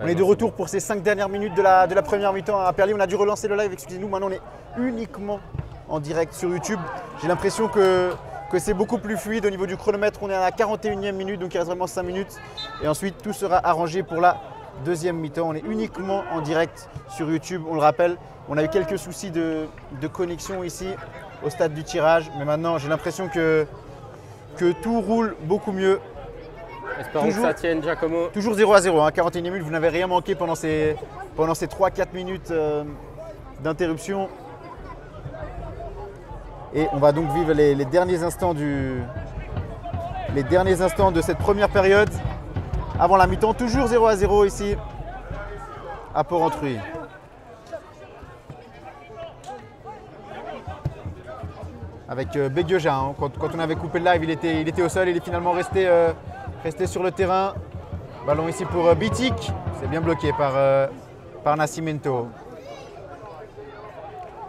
On est de retour pour ces cinq dernières minutes de la, de la première mi-temps à Perly. On a dû relancer le live, excusez-nous. Maintenant, on est uniquement en direct sur YouTube. J'ai l'impression que, que c'est beaucoup plus fluide au niveau du chronomètre. On est à la 41e minute, donc il reste vraiment 5 minutes. Et ensuite, tout sera arrangé pour la deuxième mi-temps. On est uniquement en direct sur YouTube, on le rappelle. On a eu quelques soucis de, de connexion ici au stade du tirage. Mais maintenant, j'ai l'impression que, que tout roule beaucoup mieux. Espérons Toujours- que ça tienne, Giacomo. Toujours 0 à 0, hein, 41 minutes, vous n'avez rien manqué pendant ces, pendant ces 3-4 minutes euh, d'interruption. Et on va donc vivre les, les derniers instants du, les derniers instants de cette première période avant la mi-temps. Toujours 0 à 0 ici à Port-Entruy. Avec euh, Bégueja, hein. quand, quand on avait coupé le live, il était, il était au sol, il est finalement resté, euh, resté sur le terrain. Ballon ici pour euh, Bitic. C'est bien bloqué par, euh, par Nascimento.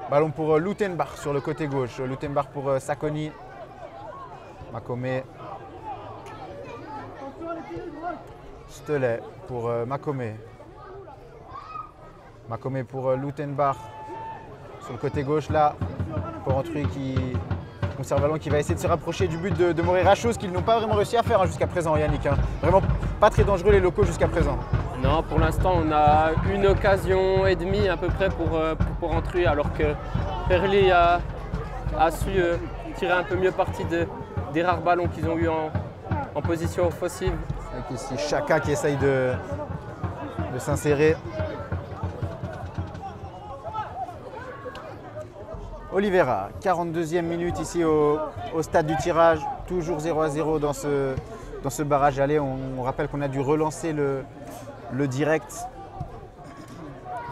Ballon pour euh, Lutenbach sur le côté gauche. Lutenbach pour Sakoni. Makome. Stelet pour Makome. Makome pour Lutenbach. Sur le côté gauche là. Pour Entruy qui ballon, qui va essayer de se rapprocher du but de, de Moreira, chose qu'ils n'ont pas vraiment réussi à faire hein, jusqu'à présent, Yannick. hein. Vraiment pas très dangereux les locaux jusqu'à présent. Non, pour l'instant, on a une occasion et demie à peu près pour, euh, pour, pour Entruy, alors que Perly a, a su euh, tirer un peu mieux parti de- des rares ballons qu'ils ont eu en, en position offensive. Avec ici Chaka qui essaye de, de s'insérer. Oliveira, 42e minute ici au, au stade du tirage, toujours 0 à 0 dans ce, dans ce barrage aller. On, on rappelle qu'on a dû relancer le, le direct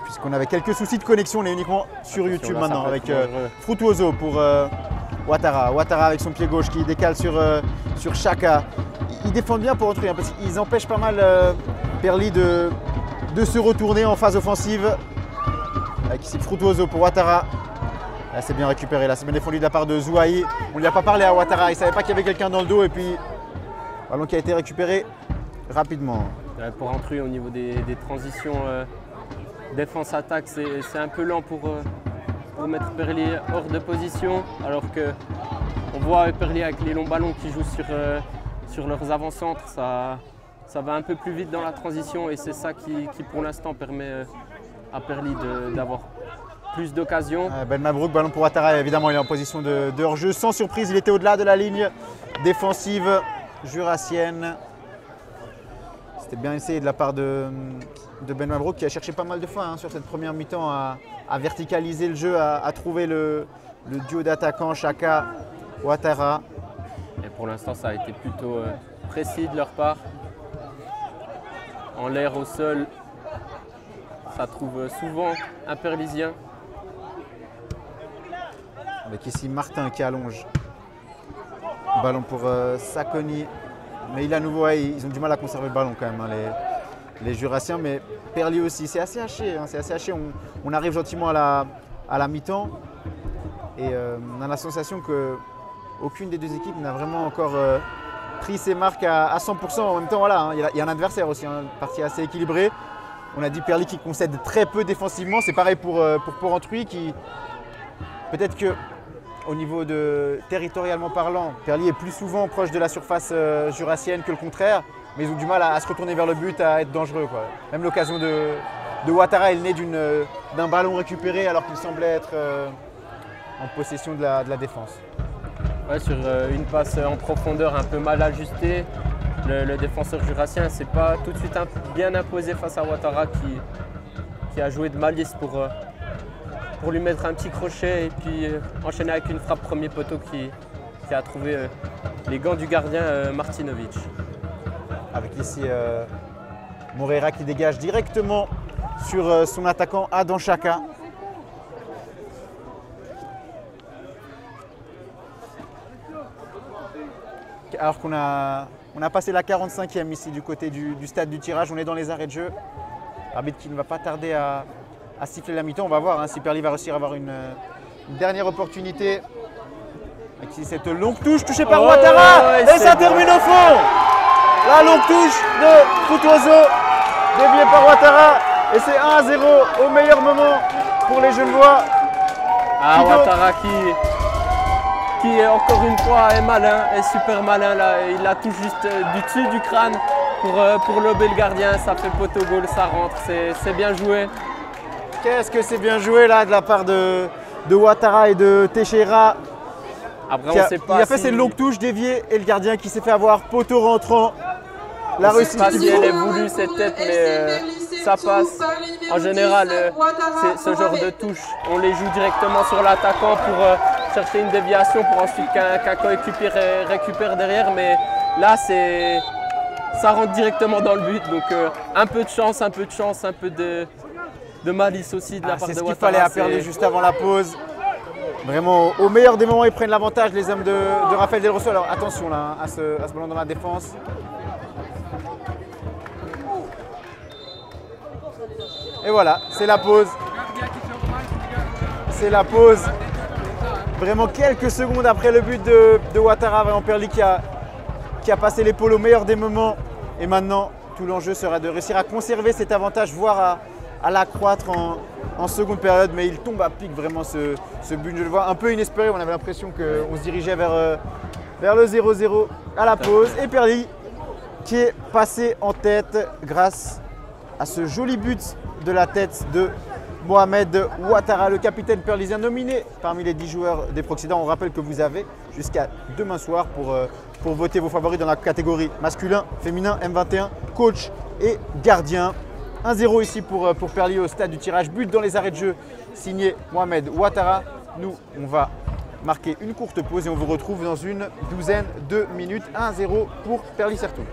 puisqu'on avait quelques soucis de connexion. On est uniquement sur YouTube là, maintenant avec euh. Frutuoso pour euh, Ouattara. Ouattara avec son pied gauche qui décale sur, euh, sur Chaka. Ils défendent bien pour entrer parce qu'ils empêchent pas mal Perly de, de se retourner en phase offensive. Avec ici Frutuoso pour Ouattara. C'est bien récupéré, là. C'est bien défendu de la part de Zouaï. On lui a pas parlé à Ouattara, il savait pas qu'il y avait quelqu'un dans le dos. Et puis ballon qui a été récupéré rapidement. Euh, Pour Entruy, au niveau des, transitions euh, défense-attaque, c'est un peu lent pour, euh, pour mettre Perly hors de position, alors que on voit Perly avec les longs ballons qui jouent sur, sur leurs avant-centres, ça, ça va un peu plus vite dans la transition. Et c'est ça qui, qui, pour l'instant permet à Perly de- d'avoir plus d'occasions. Euh, Ben Mabrouk, ballon pour Ouattara, évidemment il est en position de, de hors-jeu. Sans surprise, il était au-delà de la ligne défensive jurassienne. C'était bien essayé de la part de, de Ben Mabrouk qui a cherché pas mal de fois hein, sur cette première mi-temps à, à verticaliser le jeu, à, à trouver le, le duo d'attaquants Chaka Ouattara. Et pour l'instant, ça a été plutôt euh, précis de leur part. En l'air, au sol, ça trouve souvent un Perlisien. Avec ici Martin qui allonge. Ballon pour euh, Sakoni. Mais il à nouveau, ils ont du mal à conserver le ballon quand même, hein, les, les Jurassiens. Mais Perli aussi, c'est assez haché. hein, c'est assez haché. On, arrive gentiment à la, mi-temps. Et euh, on a la sensation que aucune des deux équipes n'a vraiment encore euh, pris ses marques à, à 100%. En même temps, voilà, hein, il y, a- un adversaire aussi, une partie assez équilibrée. On a dit Perli qui concède très peu défensivement. C'est pareil pour, pour Port-Entruy qui, peut-être que au niveau de territorialement parlant, Perly est plus souvent proche de la surface euh, jurassienne que le contraire, mais ils ont du mal à, se retourner vers le but, à être dangereux. Même l'occasion de, Ouattara, elle naît euh, d'un ballon récupéré alors qu'il semblait être euh, en possession de la, défense. Ouais, sur une passe en profondeur un peu mal ajustée, le, défenseur jurassien s'est pas tout de suite bien imposé face à Ouattara qui, qui a joué de malice pour, pour lui mettre un petit crochet et puis euh, enchaîner avec une frappe premier poteau qui, a trouvé euh, les gants du gardien euh, Martinovic. Avec ici Moreira qui dégage directement sur son attaquant Adam Chaka. Alors qu'on a, on a passé la 45e ici du côté du, du stade du tirage, on est dans les arrêts de jeu. Arbitre qui ne va pas tarder à, à siffler la mi-temps, on va voir hein, si Perly va réussir à avoir une, euh, une dernière opportunité. Avec cette longue touche touchée par Oh, Ouattara ouais, et ça bon. termine au fond la longue touche de Frutuoso dévié par Ouattara. Et c'est 1 à 0 au meilleur moment pour les Genevois. Ah, Kido. Ouattara qui, qui est encore une fois est malin, est super malin là. Il la touche juste euh, du dessus du crâne pour, euh, pour lober le gardien. Ça fait poteau goal, ça rentre. C'est bien joué. Qu'est-ce que c'est bien joué là de la part de, de Ouattara et de Teixeira. Après, on a- sait pas il a fait si- ses longues touches déviées et le gardien qui s'est fait avoir poteau rentrant. La On sait réussite pas du si elle est voulue cette tête, mais euh, ça passe. En général, euh, c'est ce genre de touche, on les joue directement sur l'attaquant pour euh, chercher une déviation pour ensuite qu'un coéquipier ré- récupère derrière. Mais là, c'est ça rentre directement dans le but. Donc un peu de chance, un peu de chance, un peu de, de malice aussi de la Ah, part c'est de ce qu'il fallait C'est- juste avant la pause. Vraiment, au meilleur des moments, ils prennent l'avantage, les hommes de, de Raphaël Del Rosso. Alors attention là, hein, à, ce, à ce ballon dans la défense. Et voilà, c'est la pause. C'est la pause. Vraiment quelques secondes après le but de, de Ouattara, vraiment Perli qui a, qui a passé l'épaule au meilleur des moments. Et maintenant, tout l'enjeu sera de réussir à conserver cet avantage, voire à, à l'accroître en, seconde période. Mais il tombe à pic vraiment ce, but. Je le vois un peu inespéré. On avait l'impression qu'on se dirigeait vers, euh, le 0-0 à la pause. Et Perli qui est passé en tête grâce à ce joli but de la tête de Mohamed Ouattara, le capitaine perlisien nominé parmi les 10 joueurs des Proxidents. On rappelle que vous avez jusqu'à demain soir pour, euh, pour voter vos favoris dans la catégorie masculin, féminin, M21, coach et gardien. 1-0 ici pour, euh, pour Perlier au stade du tirage. But dans les arrêts de jeu signé Mohamed Ouattara. Nous, on va marquer une courte pause et on vous retrouve dans une douzaine de minutes. 1-0 pour Perly Sertoul.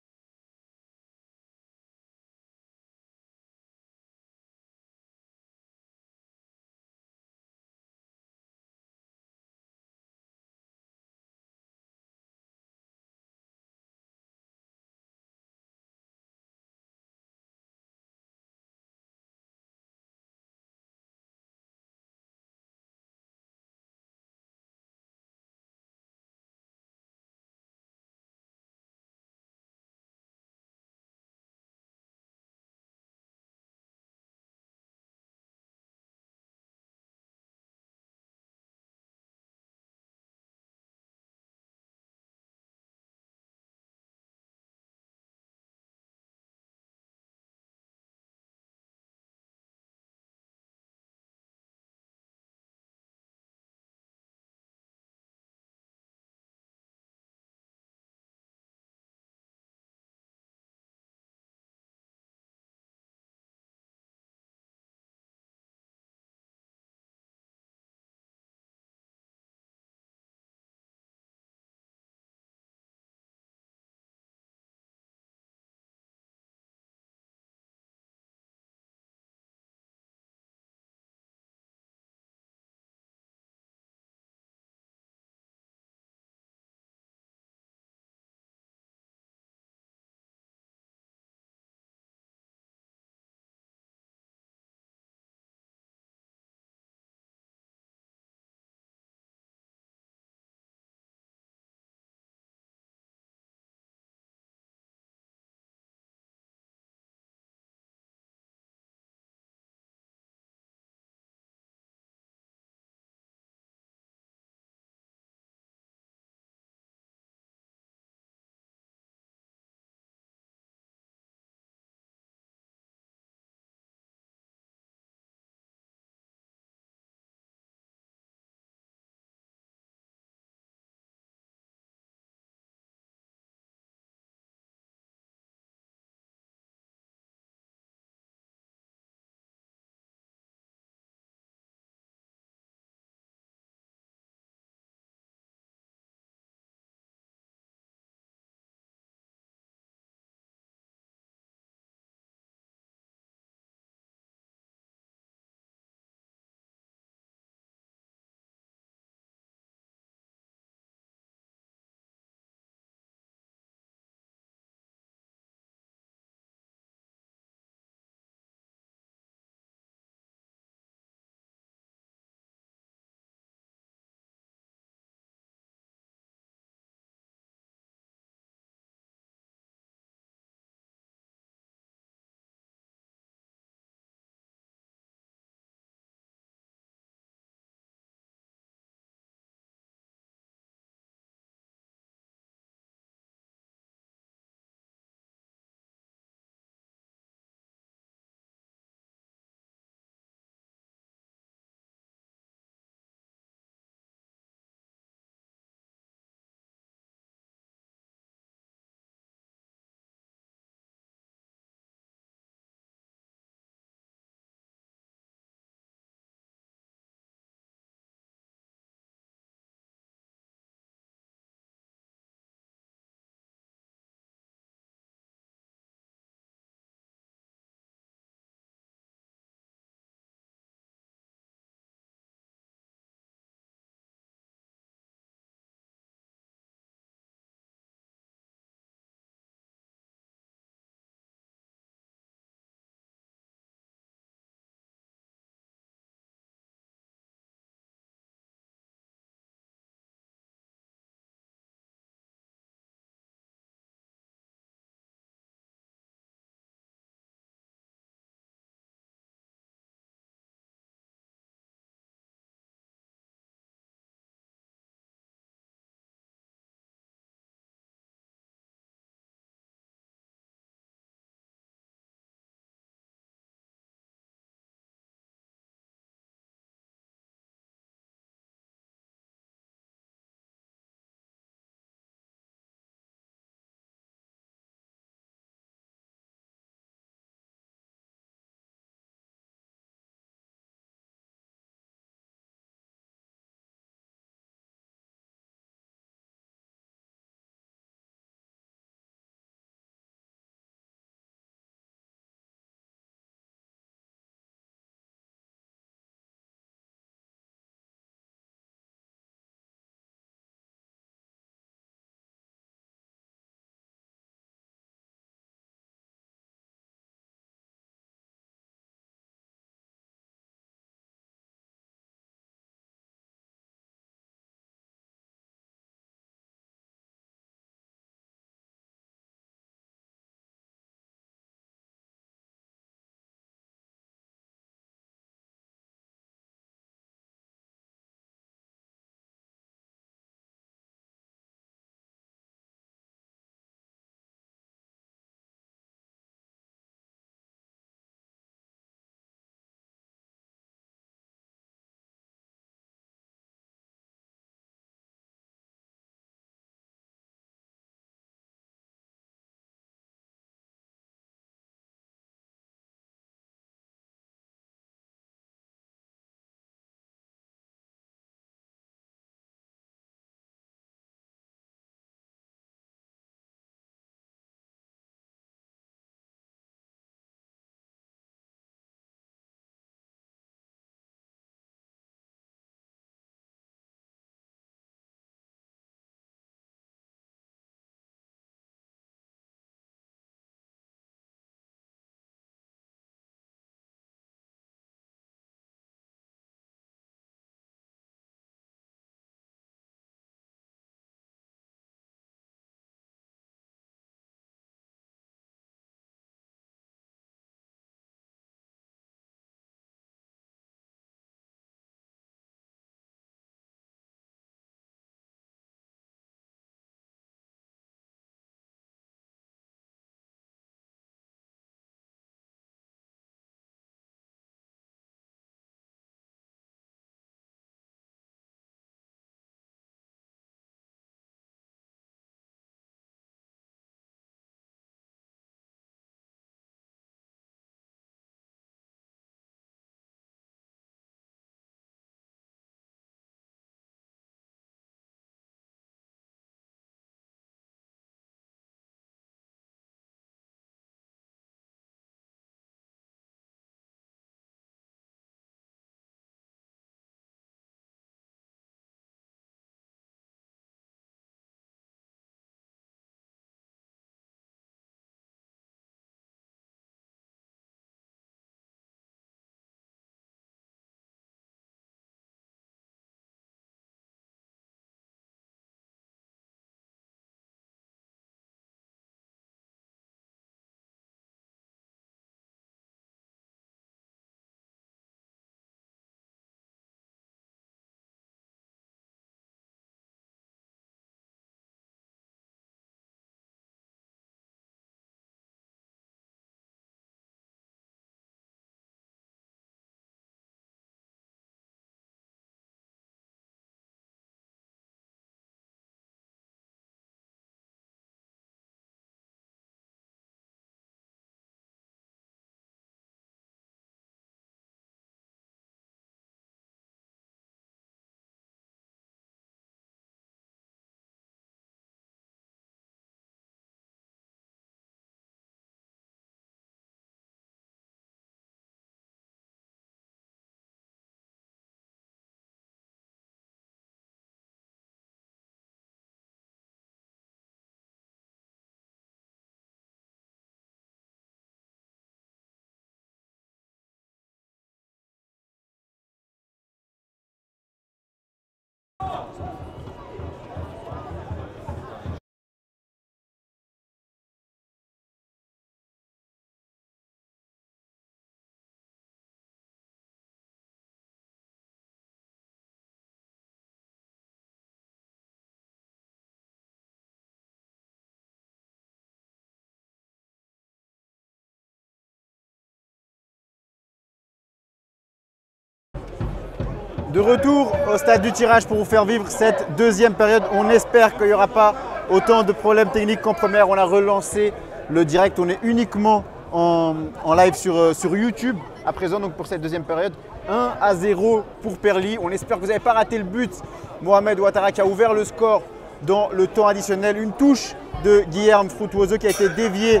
De retour au stade du tirage pour vous faire vivre cette deuxième période. On espère qu'il n'y aura pas autant de problèmes techniques qu'en première. On a relancé le direct. On est uniquement en, live sur, euh, sur, YouTube à présent donc pour cette deuxième période. 1 à 0 pour Perly. On espère que vous n'avez pas raté le but. Mohamed Ouattara qui a ouvert le score dans le temps additionnel. Une touche de Guillerme Frutuoso qui a été déviée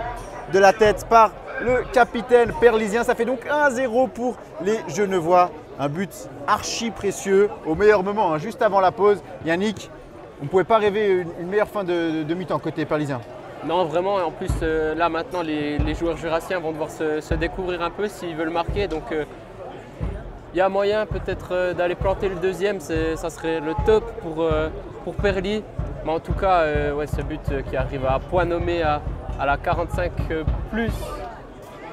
de la tête par le capitaine perlisien. Ça fait donc 1-0 pour les Genevois. Un but archi précieux au meilleur moment, hein, juste avant la pause. Yannick, on ne pouvait pas rêver une, meilleure fin de, mi-temps côté perlisien. Non, vraiment. En plus, euh, là maintenant, les, joueurs jurassiens vont devoir se, découvrir un peu s'ils veulent marquer. Donc, euh, il y a moyen peut-être euh, d'aller planter le deuxième. Ça serait le top pour, pour Perly. Mais en tout cas, ouais, ce but qui arrive à point nommé à, à la 45 plus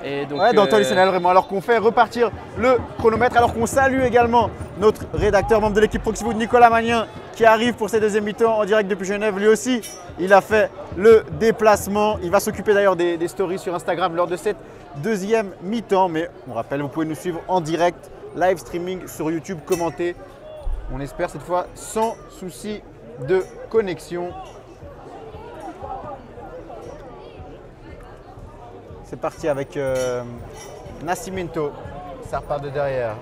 et donc, ouais, dans euh... vraiment. Alors qu'on fait repartir le chronomètre, alors qu'on salue également notre rédacteur, membre de l'équipe Proxifoot, Nicolas Magnin, qui arrive pour ses deuxième mi-temps en direct depuis Genève. Lui aussi, il a fait le déplacement. Il va s'occuper d'ailleurs des, des, stories sur Instagram lors de cette deuxième mi-temps. Mais on rappelle, vous pouvez nous suivre en direct, live streaming sur YouTube, commenter. On espère cette fois sans souci de connexion. C'est parti avec euh, Nascimento. Ça repart de derrière.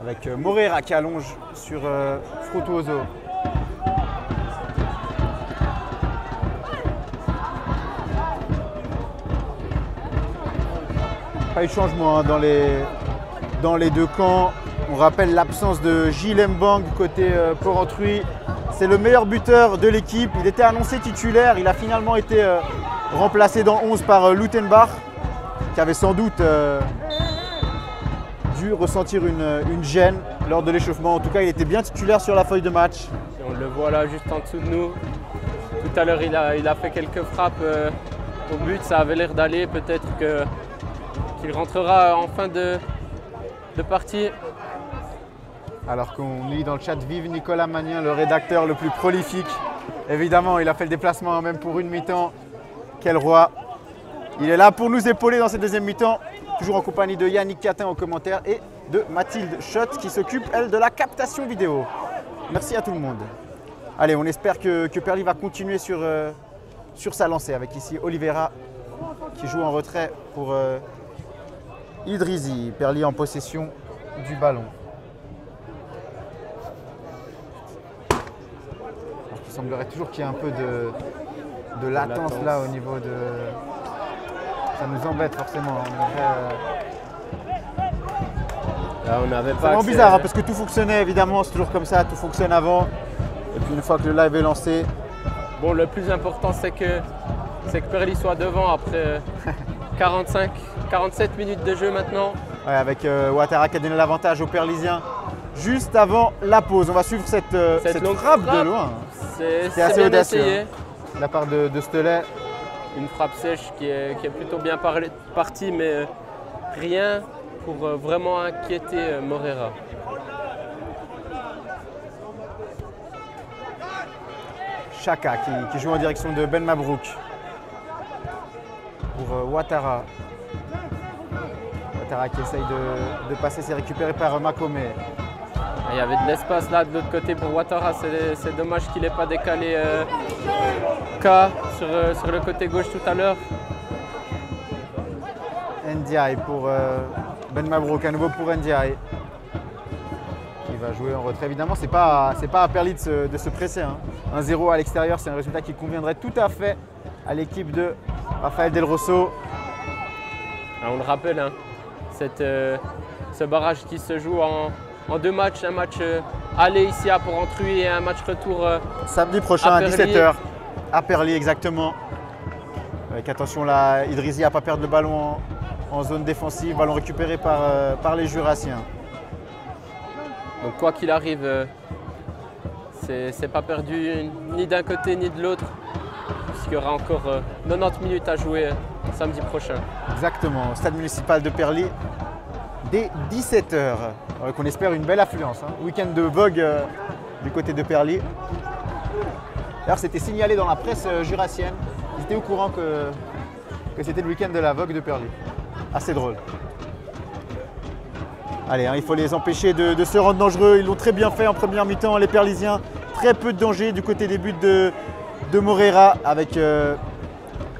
Avec euh, Morera qui allonge sur euh, Frutuoso. Pas eu de changement hein, dans, les, dans les deux camps. On rappelle l'absence de Gilles Mbang côté euh, Porrentruy. C'est le meilleur buteur de l'équipe. Il était annoncé titulaire. Il a finalement été euh, remplacé dans 11 par euh, Lutenbach, qui avait sans doute dû ressentir une, gêne lors de l'échauffement. En tout cas, il était bien titulaire sur la feuille de match. On le voit là juste en dessous de nous. Tout à l'heure, il a, fait quelques frappes au but. Ça avait l'air d'aller. Peut-être qu'il rentrera en fin de, de partie. Alors qu'on lit dans le chat Vive Nicolas Magnin, le rédacteur le plus prolifique. Évidemment, il a fait le déplacement même pour une mi-temps. Quel roi. Il est là pour nous épauler dans cette deuxième mi-temps. Toujours en compagnie de Yannick Catin au commentaire et de Mathilde Schott qui s'occupe, elle, de la captation vidéo. Merci à tout le monde. Allez, on espère que, que Perly va continuer sur, euh, sur sa lancée avec ici Oliveira qui joue en retrait pour euh, Idrizi. Perly en possession du ballon. Semblerait toujours qu'il y ait un peu de, latence, là au niveau de. Ça nous embête forcément. Là, on n'avait pas. C'est vraiment bizarre hein, parce que tout fonctionnait évidemment, c'est toujours comme ça, tout fonctionne avant. Et puis une fois que le live est lancé. Bon, le plus important c'est que c'est que Perly soit devant après 45, 47 minutes de jeu maintenant. Ouais, avec euh, Ouattara qui a donné l'avantage aux Perlisiens juste avant la pause. On va suivre cette, euh, cette, frappe, de loin. C'est assez audacieux. Hein. De la part de, de Stelet. Une frappe sèche qui est, plutôt bien partie, mais euh, rien pour euh, vraiment inquiéter Morera. Chaka qui, joue en direction de Ben Mabrouk. Pour Ouattara. Ouattara qui essaye de, de passer, c'est récupéré par Makome. Il y avait de l'espace là de l'autre côté pour Ouattara. C'est dommage qu'il n'ait pas décalé euh, K euh, sur, le côté gauche tout à l'heure. Ndiaye pour euh, Ben Mabrouk, à nouveau pour Ndiaye. Il va jouer en retrait. Évidemment, ce n'est pas, pas à Perly de se, presser. Hein. Un 0 à l'extérieur, c'est un résultat qui conviendrait tout à fait à l'équipe de Rafael Del Rosso. Ah, on le rappelle, hein, ce barrage qui se joue en, en deux matchs, un match euh, aller ici à Porrentruy et un match retour euh, samedi prochain à, 17h à Perly exactement. Avec attention là, Idrizi n'a pas perdre le ballon en, zone défensive, ballon récupéré par, euh, par les Jurassiens. Donc quoi qu'il arrive, c'est pas perdu ni d'un côté ni de l'autre, puisqu'il y aura encore 90 minutes à jouer samedi prochain. Exactement, stade municipal de Perly dès 17h. On espère une belle affluence. Hein. Week-end de vogue euh, du côté de Perly. D'ailleurs, c'était signalé dans la presse euh, jurassienne. j'étais au courant que, c'était le week-end de la Vogue de Perly. Assez drôle. Allez, hein, il faut les empêcher de, de se rendre dangereux. Ils l'ont très bien fait en première mi-temps, les Perlisiens. Très peu de danger du côté des buts de, de Moreira avec euh,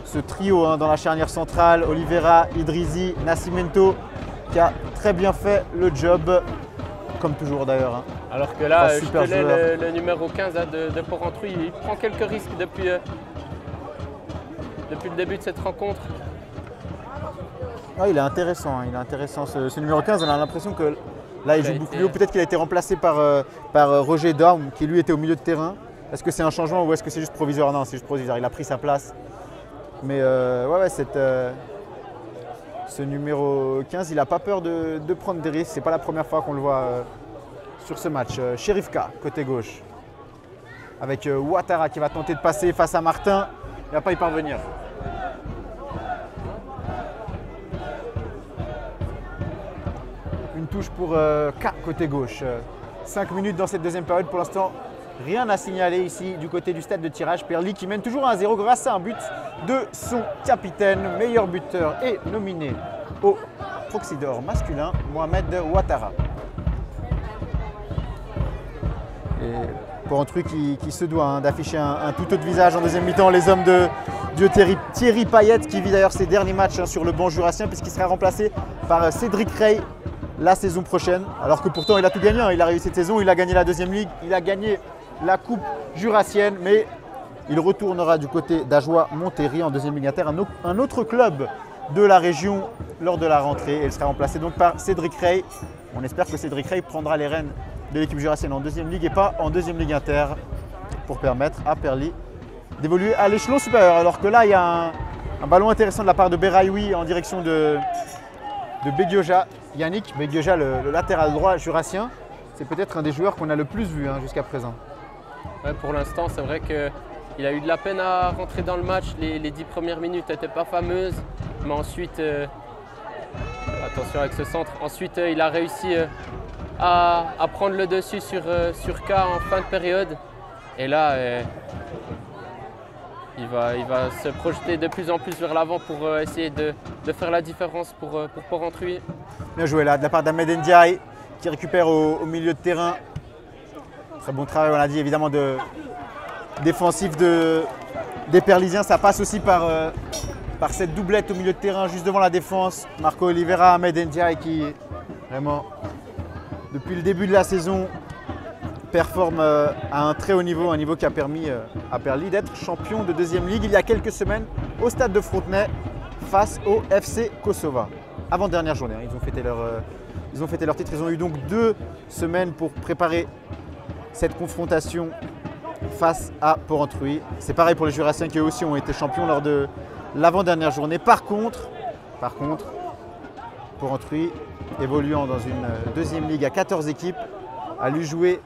ce trio hein, dans la charnière centrale, Oliveira, Idrizi, Nascimento, qui a très bien fait le job, comme toujours d'ailleurs. hein. Alors que là, euh, je le, le numéro 15 là, de, de Porrentruy, il prend quelques risques depuis, euh, depuis le début de cette rencontre. Ah, il est intéressant, hein, il est intéressant ce, ce numéro 15. On a l'impression que là il joue beaucoup mieux. haut. Peut-être qu'il a été remplacé par, euh, par euh, Roger Dorm, qui lui était au milieu de terrain. Est-ce que c'est un changement ou est-ce que c'est juste provisoire? Non, c'est juste provisoire. Il a pris sa place. Mais euh, ouais, ouais, cette, euh, ce numéro 15, il n'a pas peur de, prendre des risques. C'est pas la première fois qu'on le voit euh, sur ce match. Euh, Sherifka, côté gauche. Avec euh, Ouattara qui va tenter de passer face à Martin. Il ne va pas y parvenir. Une touche pour euh, K côté gauche. 5 minutes dans cette deuxième période. Pour l'instant, rien à signaler ici du côté du stade de tirage. Perly qui mène toujours 1-0 grâce à un but de son capitaine, meilleur buteur et nominé au Proxydor masculin, Mohamed Ouattara. Et pour un truc qui, se doit hein, d'afficher un, tout autre visage en deuxième mi-temps, les hommes de, de Thierry, Thierry Payet qui vit d'ailleurs ses derniers matchs hein, sur le banc jurassien puisqu'il sera remplacé par euh, Cédric Rey la saison prochaine. Alors que pourtant il a tout gagné, hein. il a réussi cette saison, il a gagné la deuxième ligue, il a gagné la coupe jurassienne, mais il retournera du côté d'Ajoie Montéry en deuxième ligue inter, un, au- un autre club de la région lors de la rentrée. Il sera remplacé donc par Cédric Rey. On espère que Cédric Rey prendra les rênes de l'équipe jurassienne en deuxième ligue et pas en deuxième ligue inter pour permettre à Perly d'évoluer à l'échelon supérieur. Alors que là, il y a un, ballon intéressant de la part de Beraoui en direction de, de. Yannick Begioja, le, le latéral droit jurassien, c'est peut-être un des joueurs qu'on a le plus vu hein, jusqu'à présent. Pour l'instant, c'est vrai qu'il a eu de la peine à rentrer dans le match. Les, les dix premières minutes n'étaient pas fameuses. Mais ensuite, euh, attention avec ce centre. Ensuite, euh, il a réussi euh, à, prendre le dessus sur, sur K en fin de période. Et là, il, va, il va se projeter de plus en plus vers l'avant pour essayer de, de faire la différence pour, pour Porrentruy. Bien joué là de la part d'Ahmed Ndiaye qui récupère au milieu de terrain. Très bon travail, on l'a dit évidemment, de défensif de, des Perlisiens. Ça passe aussi par, euh, par cette doublette au milieu de terrain juste devant la défense. Marco Oliveira, Ahmed Ndiaye qui vraiment depuis le début de la saison performe euh, à un très haut niveau, un niveau qui a permis euh, à Perly d'être champion de deuxième ligue il y a quelques semaines au stade de Frontenay face au FC Kosova. Avant-dernière journée, hein, ils, ont fêté leur, euh, ils ont fêté leur titre. Ils ont eu donc deux semaines pour préparer cette confrontation face à Porrentruy. C'est pareil pour les Jurassiens qui aussi ont été champions lors de l'avant-dernière journée. Par contre, par contre, Porrentruy, évoluant dans une euh, deuxième ligue à 14 équipes, a lui joué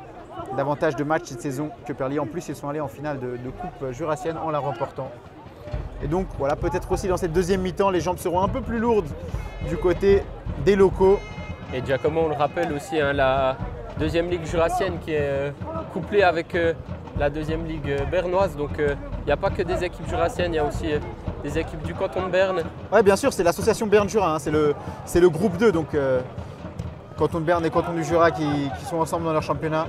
davantage de matchs cette saison que Perly. En plus, ils sont allés en finale de, de Coupe jurassienne en la remportant. Et donc, voilà, peut-être aussi dans cette deuxième mi-temps, les jambes seront un peu plus lourdes du côté des locaux. Et Giacomo, on le rappelle aussi, hein, la deuxième ligue jurassienne qui est euh, couplée avec euh, la deuxième ligue euh, bernoise. Donc il n'y a pas que des équipes jurassiennes, il y a aussi des équipes du canton de Berne. Ouais, bien sûr, c'est l'association Berne-Jura, hein, c'est le, le groupe 2, donc canton de Berne et canton du Jura qui, sont ensemble dans leur championnat.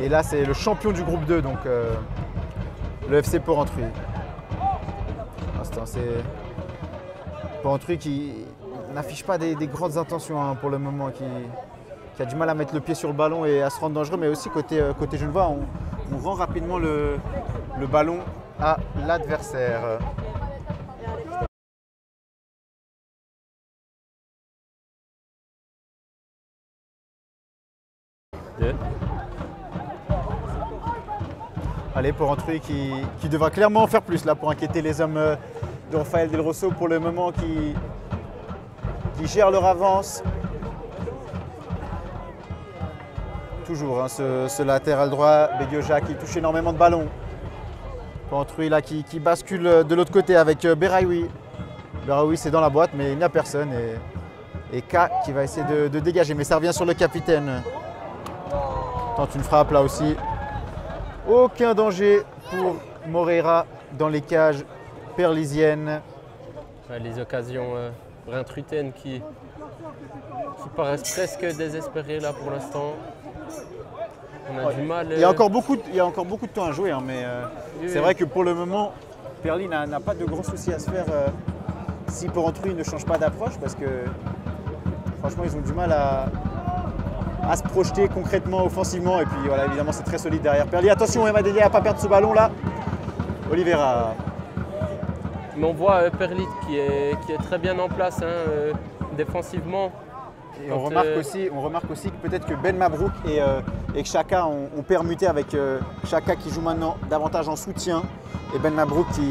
Et là, c'est le champion du groupe 2, donc le FC Porrentruy. L'instant, c'est Porrentruy qui n'affiche pas des, des grandes intentions hein, pour le moment, qui, qui a du mal à mettre le pied sur le ballon et à se rendre dangereux, mais aussi côté, euh, côté Genevois, on, on rend rapidement le, le ballon à l'adversaire. Allez, pour Antruy qui, qui devra clairement en faire plus là pour inquiéter les hommes euh, de Rafael Del Rosso pour le moment qui, qui gèrent leur avance. Toujours hein, ce, latéral droit, Begioja qui touche énormément de ballons. Pour Antruy là qui, bascule de l'autre côté avec euh, Beraoui. Beraoui c'est dans la boîte mais il n'y a personne et, K qui va essayer de, dégager mais ça revient sur le capitaine. Tente une frappe là aussi. Aucun danger pour Moreira dans les cages perlisienne. les occasions euh, rintrutaines qui, qui paraissent presque désespérées là pour l'instant. On a du mal. Il y, a euh, encore beaucoup de, il y a encore beaucoup de temps à jouer, hein, mais euh, Oui, c'est oui. vrai que pour le moment, Perly n'a pas de grands soucis à se faire euh, si Porrentruy ne change pas d'approche parce que franchement, ils ont du mal à, à se projeter concrètement, offensivement. Et puis voilà, évidemment, c'est très solide derrière Perly. Attention, Emma Delia à ne pas perdre ce ballon là. Oliveira. Mais on voit euh, Perlit qui est, qui est très bien en place hein, euh, défensivement. Et on remarque, euh, aussi, on remarque aussi que peut-être que Ben Mabrouk et, euh, Chaka ont, ont permuté avec euh, Chaka qui joue maintenant davantage en soutien et Ben Mabrouk qui,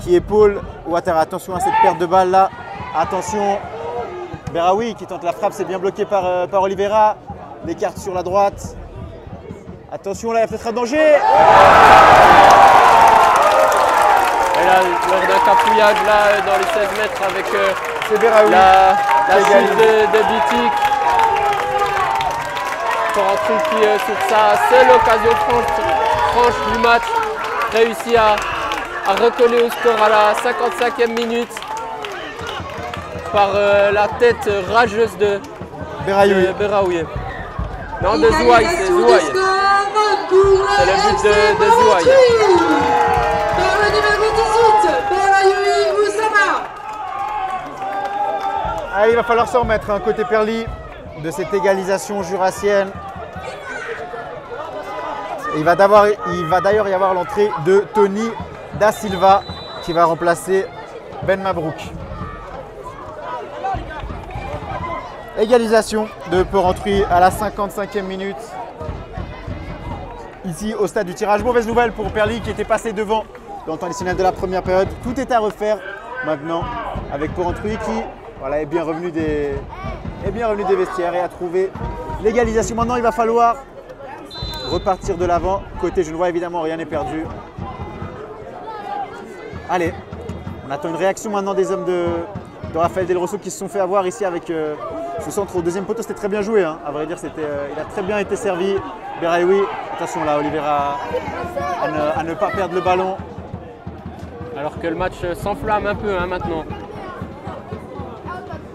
qui épaule Ouattara. Attention à cette perte de balle là. Attention. Beraoui qui tente la frappe, c'est bien bloqué par, euh, par Oliveira. L'écarte sur la droite. Attention là, il y a peut-être un danger. Et là, lors d'un capouillage là, euh, dans les 16 mètres avec euh, C'est Beraoui. la, la chute de, de Bitic. Porrentruy qui, euh, sur sa seule occasion franche, franche du match, réussit à, à recoller au score à la 55e minute par euh, la tête rageuse de, Beraoui. de Beraoui. Non, de Zouaï, c'est Zouaï. C'est le but de- de Zouaï. Par le numéro 18, Berayoui Oussama. Il va falloir s'en remettre, hein, côté Perly, de cette égalisation jurassienne. Il va d'ailleurs y avoir l'entrée de Tony Da Silva qui va remplacer Ben Mabrouk. Égalisation de Porrentruy à la 55e minute. Ici au stade du tirage. Mauvaise nouvelle pour Perly qui était passé devant dans le temps additionnel de la première période. Tout est à refaire maintenant avec Porrentruy qui voilà, est, bien revenu des, est bien revenu des vestiaires et a trouvé l'égalisation. Maintenant il va falloir repartir de l'avant. Côté Genevois évidemment rien n'est perdu. Allez, on attend une réaction maintenant des hommes de, Raphaël Del Rosso qui se sont fait avoir ici avec euh, ce centre au deuxième poteau. C'était très bien joué, hein. à vrai dire, c'était, euh, il a très bien été servi. Beraoui, attention là, Oliveira à ne, ne pas perdre le ballon. Alors que le match s'enflamme un peu hein, maintenant.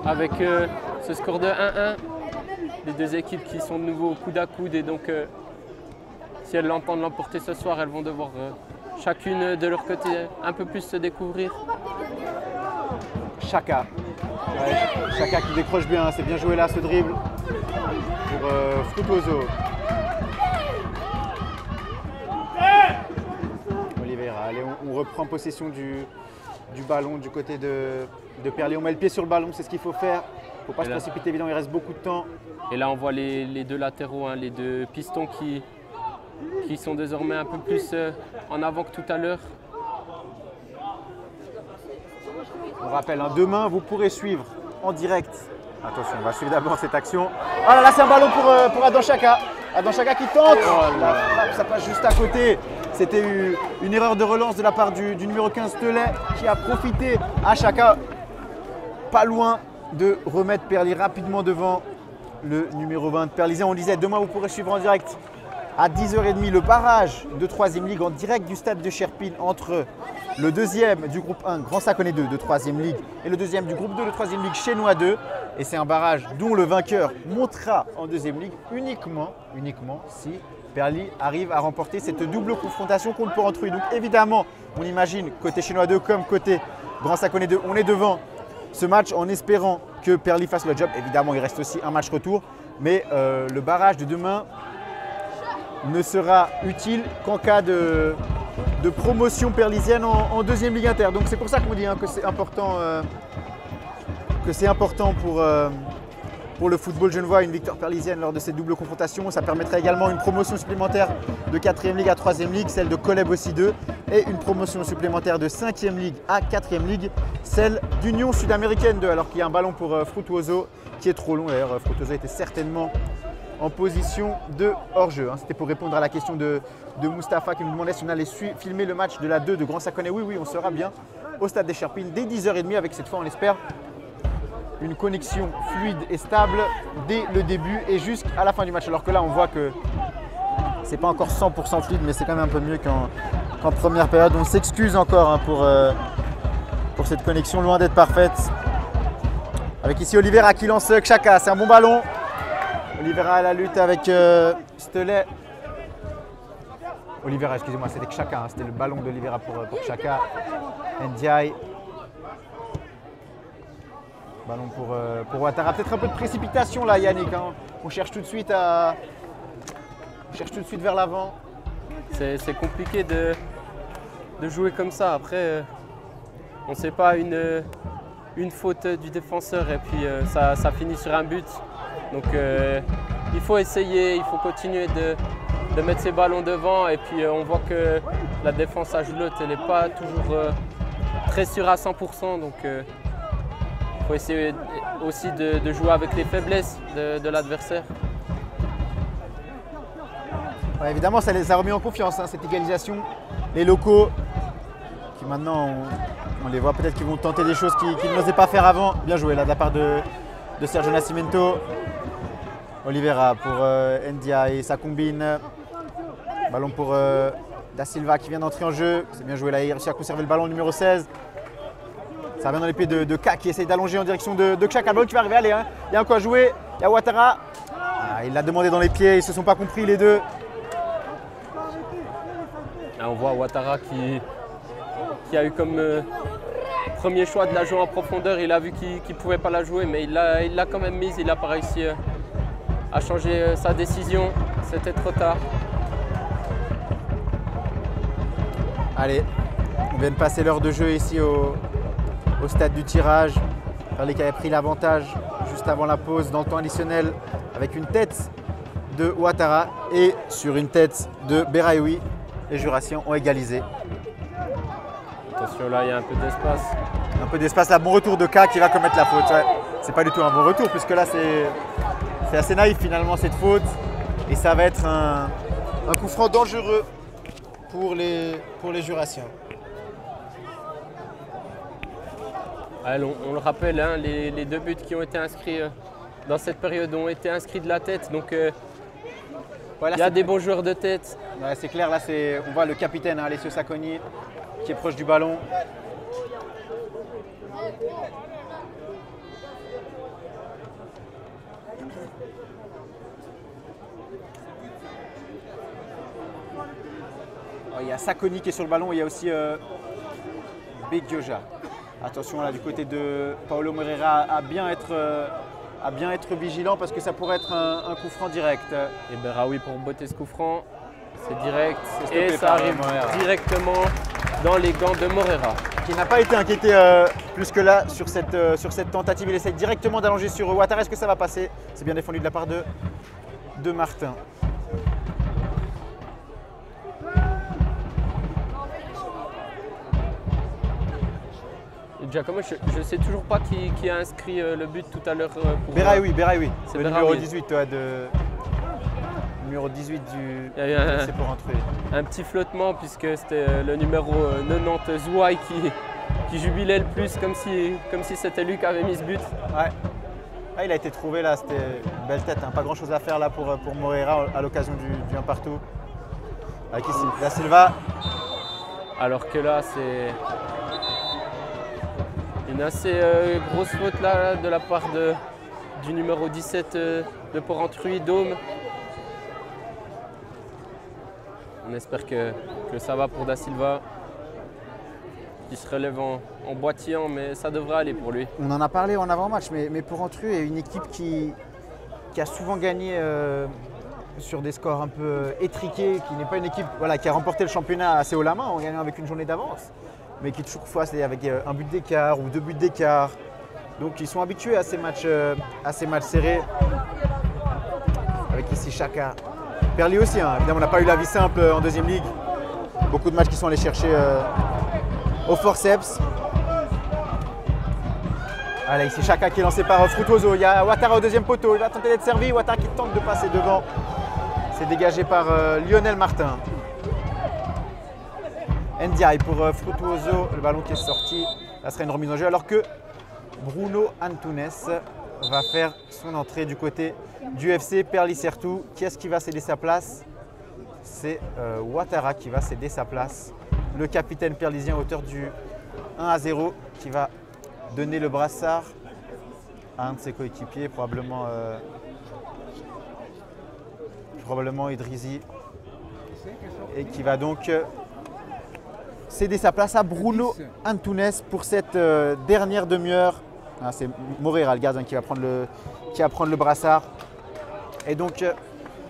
Avec euh, ce score de 1-1, les deux équipes qui sont de nouveau au coude à coude et donc euh, si elles l'entendent l'emporter ce soir, elles vont devoir euh, chacune de leur côté un peu plus se découvrir. Chaka. Chaka qui décroche bien, c'est bien joué là ce dribble pour Frutuoso. Oliveira, allez, on, reprend possession du ballon du côté de, de. On met le pied sur le ballon, c'est ce qu'il faut faire. Il ne faut pas Et se là- précipiter, évidemment, il reste beaucoup de temps. Et là on voit les, les deux latéraux, hein, les deux pistons qui, qui sont désormais un peu plus euh, en avant que tout à l'heure. On rappelle, hein, demain, vous pourrez suivre en direct. Attention, on va suivre d'abord cette action. Oh là là, c'est un ballon pour, euh, pour Adam Chaka. Adam Chaka qui tente. Oh là ça passe juste à côté. C'était une erreur de relance de la part du, du numéro 15 Telet qui a profité à Chaka. Pas loin de remettre Perly rapidement devant le numéro 20 Perlisien. On disait, demain, vous pourrez suivre en direct à 10h30 le barrage de 3ème Ligue en direct du stade de Cherpine entre le deuxième du groupe 1, Grand Saconnet 2 de 3ème Ligue et le deuxième du groupe 2 de 3ème Ligue, Chenois 2. Et c'est un barrage dont le vainqueur montera en deuxième Ligue uniquement, uniquement si Perly arrive à remporter cette double confrontation contre Porrentruy. Donc évidemment, on imagine côté Chenois 2 comme côté Grand Saconnet 2, on est devant ce match en espérant que Perly fasse le job. Évidemment, il reste aussi un match retour, mais euh, le barrage de demain ne sera utile qu'en cas de, promotion perlisienne en, deuxième Ligue Inter. Donc c'est pour ça qu'on dit hein, que c'est important, euh, que c'est important pour, euh, pour le football genevois une victoire perlisienne lors de cette double confrontation. Ça permettrait également une promotion supplémentaire de 4e Ligue à 3e Ligue, celle de Coleb aussi 2, et une promotion supplémentaire de 5e Ligue à 4e Ligue, celle d'Union Sud-Américaine 2, alors qu'il y a un ballon pour euh, Frutuoso qui est trop long. D'ailleurs, euh, Frutuoso était certainement en position de hors-jeu. hein. C'était pour répondre à la question de, de Mustapha qui nous demandait si on allait filmer le match de la 2 de Grand Saconnet. Oui, oui, on sera bien au stade des Cherpines dès 10h30 avec cette fois, on l'espère, une connexion fluide et stable dès le début et jusqu'à la fin du match. Alors que là, on voit que c'est pas encore 100% fluide, mais c'est quand même un peu mieux qu'en première période. On s'excuse encore hein, pour, euh, pour cette connexion loin d'être parfaite. Avec ici Olivera qui lance Chaka, c'est un bon ballon. Olivera à la lutte avec euh. Olivera, excusez-moi, c'était Chaka, hein, c'était le ballon d'Olivera pour, pour Chaka. Ndiaye. Ballon pour, euh, pour Ouattara. Peut-être un peu de précipitation là, Yannick. hein. On cherche tout de suite à. On cherche tout de suite vers l'avant. C'est compliqué de, jouer comme ça. Après, euh, on ne sait pas une, faute du défenseur et puis euh, ça, finit sur un but. Donc euh, il faut essayer, il faut continuer de, mettre ses ballons devant et puis on voit que la défense à Julotte, elle n'est pas toujours très sûre à 100%. Donc il faut essayer aussi de, jouer avec les faiblesses de, l'adversaire. Évidemment, ça les a remis en confiance, hein, cette égalisation. Les locaux, qui maintenant, on, les voit peut-être qu'ils vont tenter des choses qu'ils n'osaient pas faire avant. Bien joué là de la part de, Sergio Nascimento. Oliveira pour euh, Ndia et ça combine. Ballon pour euh, Da Silva qui vient d'entrer en jeu. C'est bien joué là, il a réussi à conserver le ballon numéro 16. Ça vient dans les pieds de, de K qui essaye d'allonger en direction de, de ballon qui va arriver, allez, hein. il y a encore à jouer. Il y a Ouattara. Ah, il l'a demandé dans les pieds, ils ne se sont pas compris les deux. Là, on voit Ouattara qui, qui a eu comme euh, premier choix de la jouer en profondeur. Il a vu qu'il ne pouvait pas la jouer, mais il l'a il l'a quand même mise. Il n'a pas réussi euh, à changer euh, sa décision. C'était trop tard. Allez, on vient de passer l'heure de jeu ici au, au stade du tirage. Perlé qui avait pris l'avantage juste avant la pause dans le temps additionnel avec une tête de Ouattara et sur une tête de Beraoui. Les Jurassiens ont égalisé. Attention, là, il y a un peu d'espace. Un peu d'espace là, bon retour de K qui va commettre la faute. Ouais. C'est pas du tout un bon retour puisque là c'est c'est assez naïf finalement cette faute. Et ça va être un, un coup franc dangereux pour les, pour les Jurassiens. On, on le rappelle, hein, les, les deux buts qui ont été inscrits euh, dans cette période ont été inscrits de la tête. Donc euh, il y a des bons joueurs de tête. Ouais, c'est clair, là c'est, on voit le capitaine, hein, Alessio Sacconi, qui est proche du ballon. Oh, Il y a Sacconi qui est sur le ballon, il y a aussi euh, Begioja. Attention là du côté de Paolo Moreira à bien être, euh, à bien être vigilant parce que ça pourrait être un, un coup franc direct. Et Beraoui pour botter ce coup franc. C'est direct. C'est stoppé Et ça par, arrive Moreira. directement dans les gants de Morera. qui n'a pas été inquiété euh, plus que là sur cette, euh, sur cette tentative. Il essaye directement d'allonger sur Ouattara. Est-ce que ça va passer? C'est bien défendu de la part de, de Martin. Giacomo, je ne sais toujours pas qui, qui a inscrit euh, le but tout à l'heure. euh, pour- Beraoui, Beraoui. C'est Le Beraoui. numéro 18, ouais, de... Numéro 18 du... Il y a eu un, C'est pour entrer. un petit flottement puisque c'était euh, le numéro euh, 90 Zouai qui, qui jubilait le plus comme si comme si c'était lui qui avait mis ce but. Ouais. Ah, il a été trouvé là, c'était une belle tête. hein. Pas grand chose à faire là pour, pour Moreira à l'occasion du, du 1 partout. Avec ici, Da Silva. Alors que là c'est une assez euh, grosse faute là de la part de, du numéro 17 euh, de Porrentruy, Dôme. On espère que, que ça va pour Da Silva. Qui se relève en, en boitillant, mais ça devrait aller pour lui. On en a parlé en avant-match, mais, mais pour Entru est une équipe qui, qui a souvent gagné euh, sur des scores un peu étriqués, qui n'est pas une équipe voilà, qui a remporté le championnat assez haut la main en gagnant avec une journée d'avance, mais qui toujours fois c'est avec euh, un but d'écart ou deux buts d'écart. Donc ils sont habitués à ces matchs, euh, serrés. Avec ici Chaka. Perli aussi, hein. évidemment on n'a pas eu la vie simple euh, en deuxième ligue. Beaucoup de matchs qui sont allés chercher au forceps. Allez, c'est Chaka qui est lancé par Frutuoso. Il y a Ouattara au deuxième poteau. Il va tenter d'être servi. Ouattara qui tente de passer devant. C'est dégagé par Lionel Martin. Ndiaye pour euh, Frutuoso. Le ballon qui est sorti. Là serait une remise en jeu. Alors que Bruno Antunes va faire son entrée du côté du FC Perli Certou. Qui est-ce qui va céder sa place? C'est euh, Ouattara qui va céder sa place le capitaine perlisien, auteur du 1 à 0, qui va donner le brassard à un de ses coéquipiers, probablement, euh, Idrizi, et qui va donc céder sa place à Bruno Antunes pour cette euh, dernière demi-heure. Ah, C'est Moreira, le gardien, qui va prendre le, qui va prendre le brassard. Et donc, euh,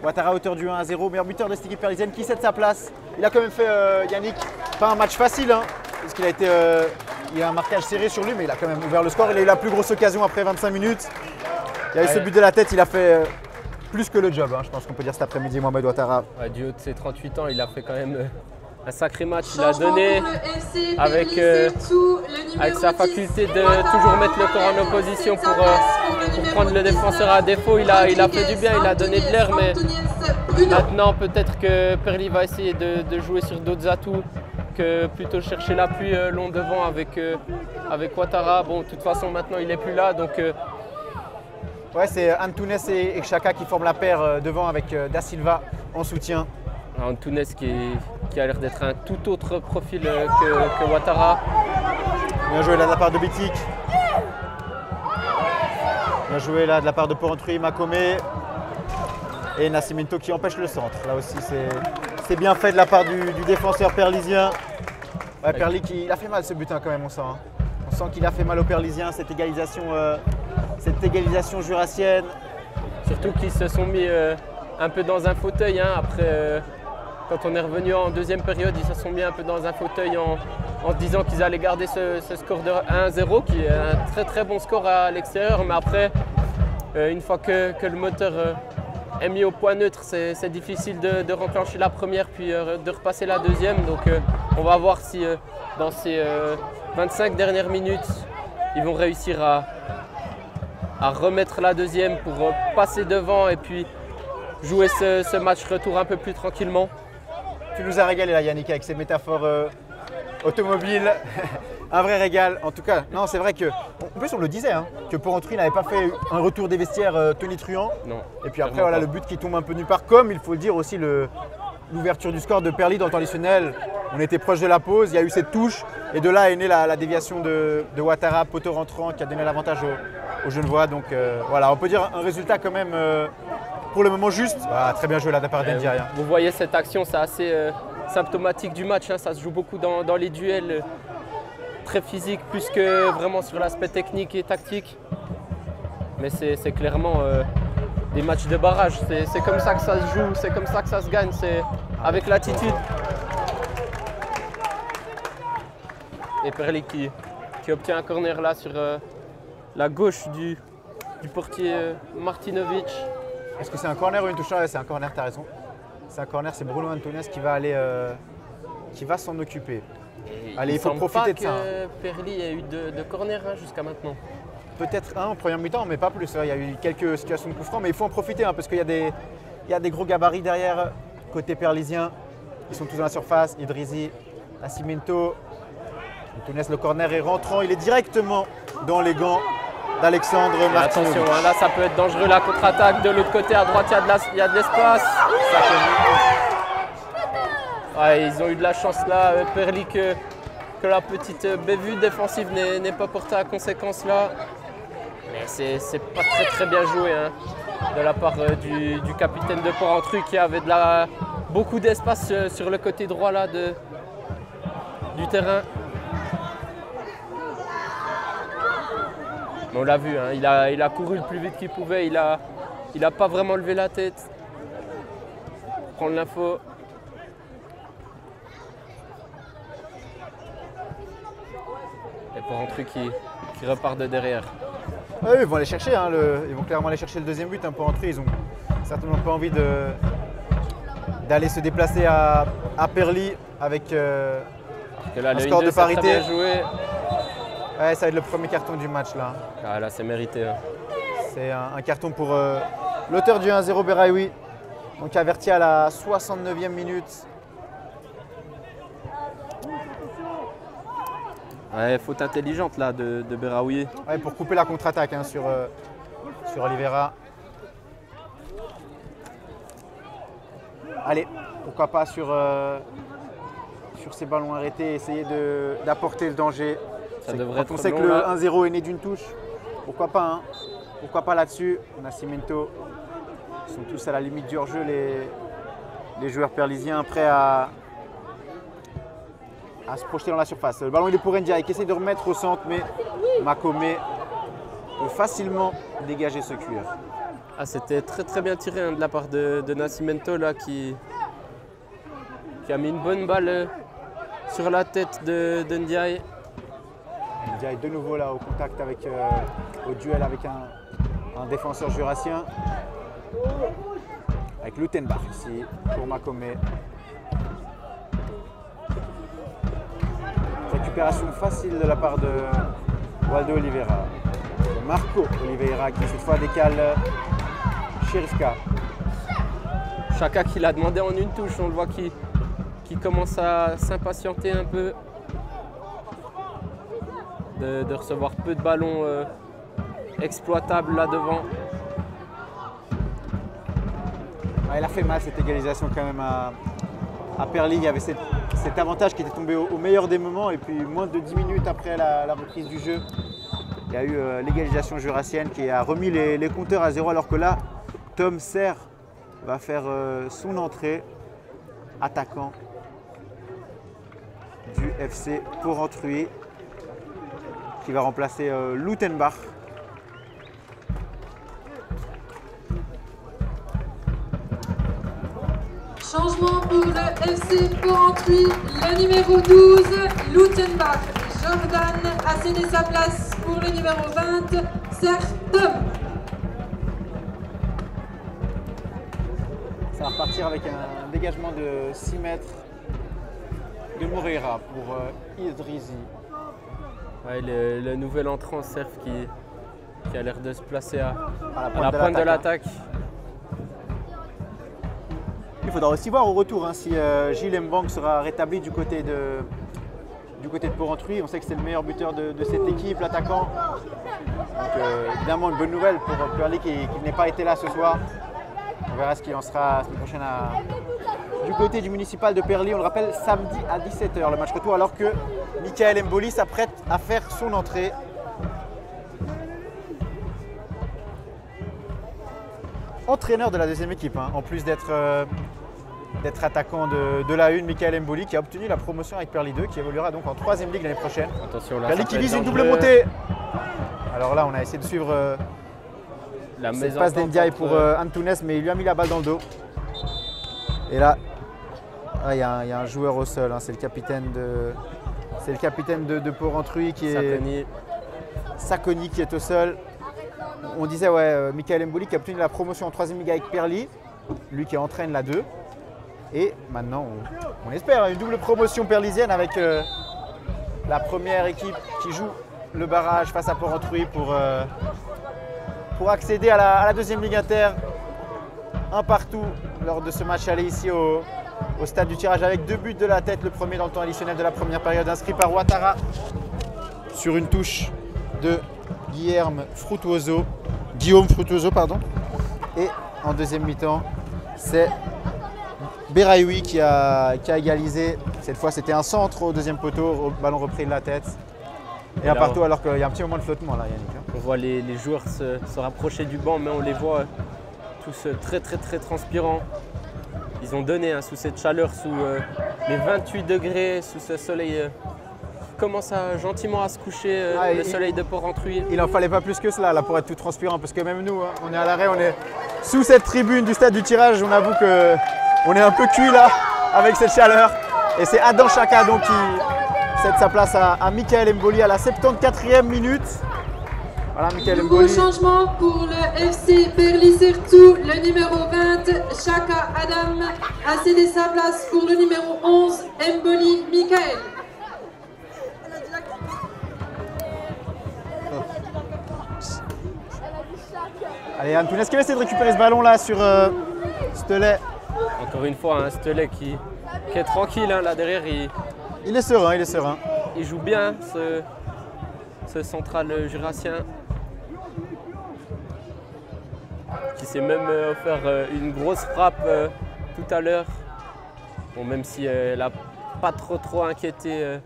Ouattara à hauteur du 1 à 0, meilleur buteur de cette équipe parisienne qui cède sa place. Il a quand même fait, euh, Yannick, pas un match facile, hein, parce qu'il a été, il y a un marquage serré sur lui, mais il a quand même ouvert le score. Il a eu la plus grosse occasion après 25 minutes. Il a eu ce but de la tête, il a fait plus que le job, hein, je pense qu'on peut dire cet après-midi, Mohamed Ouattara. Ouais, du haut de ses 38 ans, il a fait quand même un sacré match. Il a donné avec, euh, avec sa 10, faculté de toujours mettre le corps en opposition pour, euh, pour prendre le défenseur à défaut. Il a, il a fait du bien, il a donné de l'air, mais maintenant peut-être que Perli va essayer de, de jouer sur d'autres atouts que plutôt chercher l'appui euh, long devant avec, euh, avec Ouattara. Bon, de toute façon, maintenant il n'est plus là, donc euh, Ouais, c'est Antunes et, Chaka qui forment la paire devant avec Da Silva en soutien. Antunes qui, a l'air d'être un tout autre profil euh, que, que Ouattara. Bien joué là de la part de Bitik. Bien joué là de la part de Porrentruy, Makome et Nascimento qui empêche le centre. Là aussi, c'est- bien fait de la part du, du défenseur perlisien. Ouais, Perli qui il a fait mal ce butin quand même, on sent. hein. On sent qu'il a fait mal au perlisien, cette égalisation, euh, cette égalisation jurassienne. Surtout qu'ils se sont mis euh, un peu dans un fauteuil. hein. Après, euh, quand on est revenu en deuxième période, ils se sont mis un peu dans un fauteuil en, se disant qu'ils allaient garder ce, score de 1-0, qui est un très très bon score à l'extérieur. Mais après, euh, une fois que, le moteur euh, est mis au point neutre, c'est difficile de, de renclencher la première puis euh, de repasser la deuxième. Donc on va voir si dans ces euh, 25 dernières minutes, ils vont réussir à, remettre la deuxième pour passer devant et puis jouer ce match retour un peu plus tranquillement. Tu nous as régalé là Yannick avec ces métaphores euh, automobiles. un vrai régal. En tout cas, non, c'est vrai que. En plus, on le disait, hein, que Porrentruy n'avait pas fait un retour des vestiaires euh, tonitruant. Non. Et puis après, voilà, pas. le but qui tombe un peu nulle part. Comme il faut le dire aussi, le- l'ouverture du score de Perli dans le temps additionnel. On était proche de la pause, il y a eu cette touche. Et de là est née la, la déviation de, de Ouattara, poteau rentrant, qui a donné l'avantage aux, aux Genevois. Donc euh, voilà, on peut dire un résultat quand même euh, pour le moment juste. Ah, très bien joué là de la part Euh, d'Ndiaye, hein. vous voyez cette action, c'est assez euh, symptomatique du match. hein. Ça se joue beaucoup dans, dans les duels, euh, très physique, plus que vraiment sur l'aspect technique et tactique. Mais c'est clairement euh, des matchs de barrage. C'est comme ça que ça se joue, c'est comme ça que ça se gagne, c'est avec l'attitude. Et Perli qui, qui obtient un corner là sur la gauche du, du portier Martinovic. Est-ce que c'est un corner ou une touche Ouais, C'est un corner, t'as raison. C'est un corner, c'est Bruno Antunes qui va aller, euh, qui va s'en occuper. Allez, il faut semble profiter pas de ça, hein. que Perli ait eu de, de corner hein, jusqu'à maintenant. Peut-être un en première mi-temps, mais pas plus. Il y a eu quelques situations de coup franc, mais il faut en profiter hein, parce qu'il y, a des- il y a des gros gabarits derrière, côté perlisien. Ils sont tous dans la surface. Idrizi, Nascimento. Antunes, le corner est rentrant. Il est directement dans les gants d'Alexandre Et Martinovic. attention, hein, là ça peut être dangereux la contre-attaque. De l'autre côté à droite, il y a de l'espace. Ouais, ils ont eu de la chance là, euh, Perli, que, que la petite euh, bévue défensive n'ait n'ait pas porté à conséquence là. Mais c'est pas très très bien joué hein, de la part euh, du, du capitaine de Porrentruy qui avait de la, beaucoup d'espace euh, sur le côté droit là de, du terrain. Mais on l'a vu, hein, il, a, il a couru le plus vite qu'il pouvait, il n'a il a pas vraiment levé la tête. Prendre l'info. Et pour un truc qui, qui repart de derrière. Ah ils vont aller chercher, hein, le- ils vont clairement aller chercher le deuxième but hein, pour entrer. Ils ont certainement pas envie d'aller se déplacer à, à Perly avec. euh, là, Un le score 1-2, de parité. Ouais, ça va être le premier carton du match là. Ah là, c'est mérité. hein. C'est un, un carton pour euh, l'auteur du 1-0 Beraoui, donc averti à la 69e minute. Ouais, faute intelligente là de, de Beraoui. Ouais, pour couper la contre-attaque hein, sur, euh, sur Oliveira. Allez, pourquoi pas sur, euh, sur ces ballons arrêtés, essayer de- d'apporter le danger. Ça C'est- devrait Quand on sait que le là. 1-0 est né d'une touche, pourquoi pas hein Pourquoi pas là-dessus Nascimento, ils sont tous à la limite du hors-jeu, les, les joueurs perlisiens prêts à, à se projeter dans la surface. Le ballon il est pour Ndiaye qui essaie de remettre au centre, mais Makome peut facilement dégager ce cuir. Ah, c'était très très bien tiré hein, de la part de, de Nascimento là, qui, qui a mis une bonne balle euh, sur la tête de, de Ndiaye. Ndiaye de nouveau là au contact avec, euh, au duel avec un, défenseur jurassien. Avec Lutenbach ici pour Makome. Récupération facile de la part de Waldo Oliveira. Marco Oliveira qui cette fois décale Shirifka. Chaka qui l'a demandé en une touche, on le voit qui, qui commence à s'impatienter un peu. De, recevoir peu de ballons euh, exploitables là devant. Ouais, il a fait mal cette égalisation quand même à, à. Il y avait cet avantage qui était tombé au, meilleur des moments. Et puis moins de 10 minutes après la, reprise du jeu, il y a eu euh, l'égalisation jurassienne qui a remis les, compteurs à zéro. Alors que là, Tom Serre va faire euh, son entrée attaquant du FC pour Entrui qui va remplacer euh, Lutenbach. Changement pour le FC Porrentruy, le numéro 12, Lutenbach. Jordan a cédé sa place pour le numéro 20, Serge Tom. Ça va repartir avec un dégagement de 6 mètres de Moreira pour euh, Idrizi. Ouais, le, le nouvel entrant Cerf qui, qui a l'air de se placer à, À à la pointe de hein. l'attaque. Il faudra aussi voir au retour hein, si euh, Gilles Mbang sera rétabli du côté de, du côté de Porrentruy. On sait que c'est le meilleur buteur de, de cette équipe, l'attaquant. Donc euh, évidemment une bonne nouvelle pour Perly qui, qui n'est pas été là ce soir. On verra ce qu'il en sera la semaine prochaine à- du côté du municipal de Perly. On le rappelle, samedi à 17h le match retour alors que Michael Mboli s'apprête à faire son entrée. Entraîneur de la deuxième équipe, hein, en plus d'être euh, attaquant de, de la une, Michael Mboli qui a obtenu la promotion avec Perly 2 qui évoluera donc en troisième ligue l'année prochaine. Attention là. Perly qui vise une double montée. Alors là, on a essayé de suivre euh, La cette passe d'Ndiaye entre- pour euh, Antunes, mais il lui a mis la balle dans le dos. Et là, ah, il y, a un- il y a un joueur au sol, hein, c'est le capitaine de. C'est le capitaine de, de Porrentruy qui est Sakoni. Sakoni qui est au sol. On disait ouais, euh, Michael Mboli qui a obtenu la promotion en troisième ligue avec Perly, lui qui entraîne la 2. Et maintenant, on, on espère une double promotion perlisienne avec euh, la première équipe qui joue le barrage face à Porrentruy pour, euh, pour accéder à la, à la deuxième ligue inter. Un partout lors de ce match aller ici au, au stade du tirage avec deux buts de la tête. Le premier dans le temps additionnel de la première période inscrit par Ouattara sur une touche de Guillerme Frutuoso, Guillaume Frutuoso, pardon. Et en deuxième mi-temps, c'est Beraoui qui a, qui a égalisé. Cette fois, c'était un centre au deuxième poteau, au ballon repris de la tête. Et, Et un partout, alors qu'il y a un petit moment de flottement là, Yannick. On voit les, les joueurs se, se rapprocher du banc, mais on les voit euh, tous euh, très très très transpirants. Ils ont donné hein, sous cette chaleur, sous euh, les 28 degrés, sous ce soleil euh, commence à, gentiment à se coucher, euh, Ah, le il- soleil de Port-Rentruy. Il en fallait pas plus que cela là pour être tout transpirant parce que même nous, hein, on est à l'arrêt, on est sous cette tribune du stade du tirage, on avoue que on est un peu cuit là avec cette chaleur. Et c'est Adam Chaka donc qui cède sa place à, à Michael Mboli à la 74e minute. Voilà Michael Nouveau Mboli. changement pour le FC Perly Sertou, le numéro 20, Chaka Adam a cédé sa place pour le numéro 11, Mboli Michael. Allez Antunes qui va essayer de récupérer ce ballon là sur euh, Stelet. Encore une fois, un Stelet qui, qui est tranquille hein, là derrière. Il, Il est serein, il est serein. il joue bien ce, ce central euh, jurassien. Qui s'est même euh, offert euh, une grosse frappe euh, tout à l'heure. Bon, même si elle n'a pas trop trop inquiété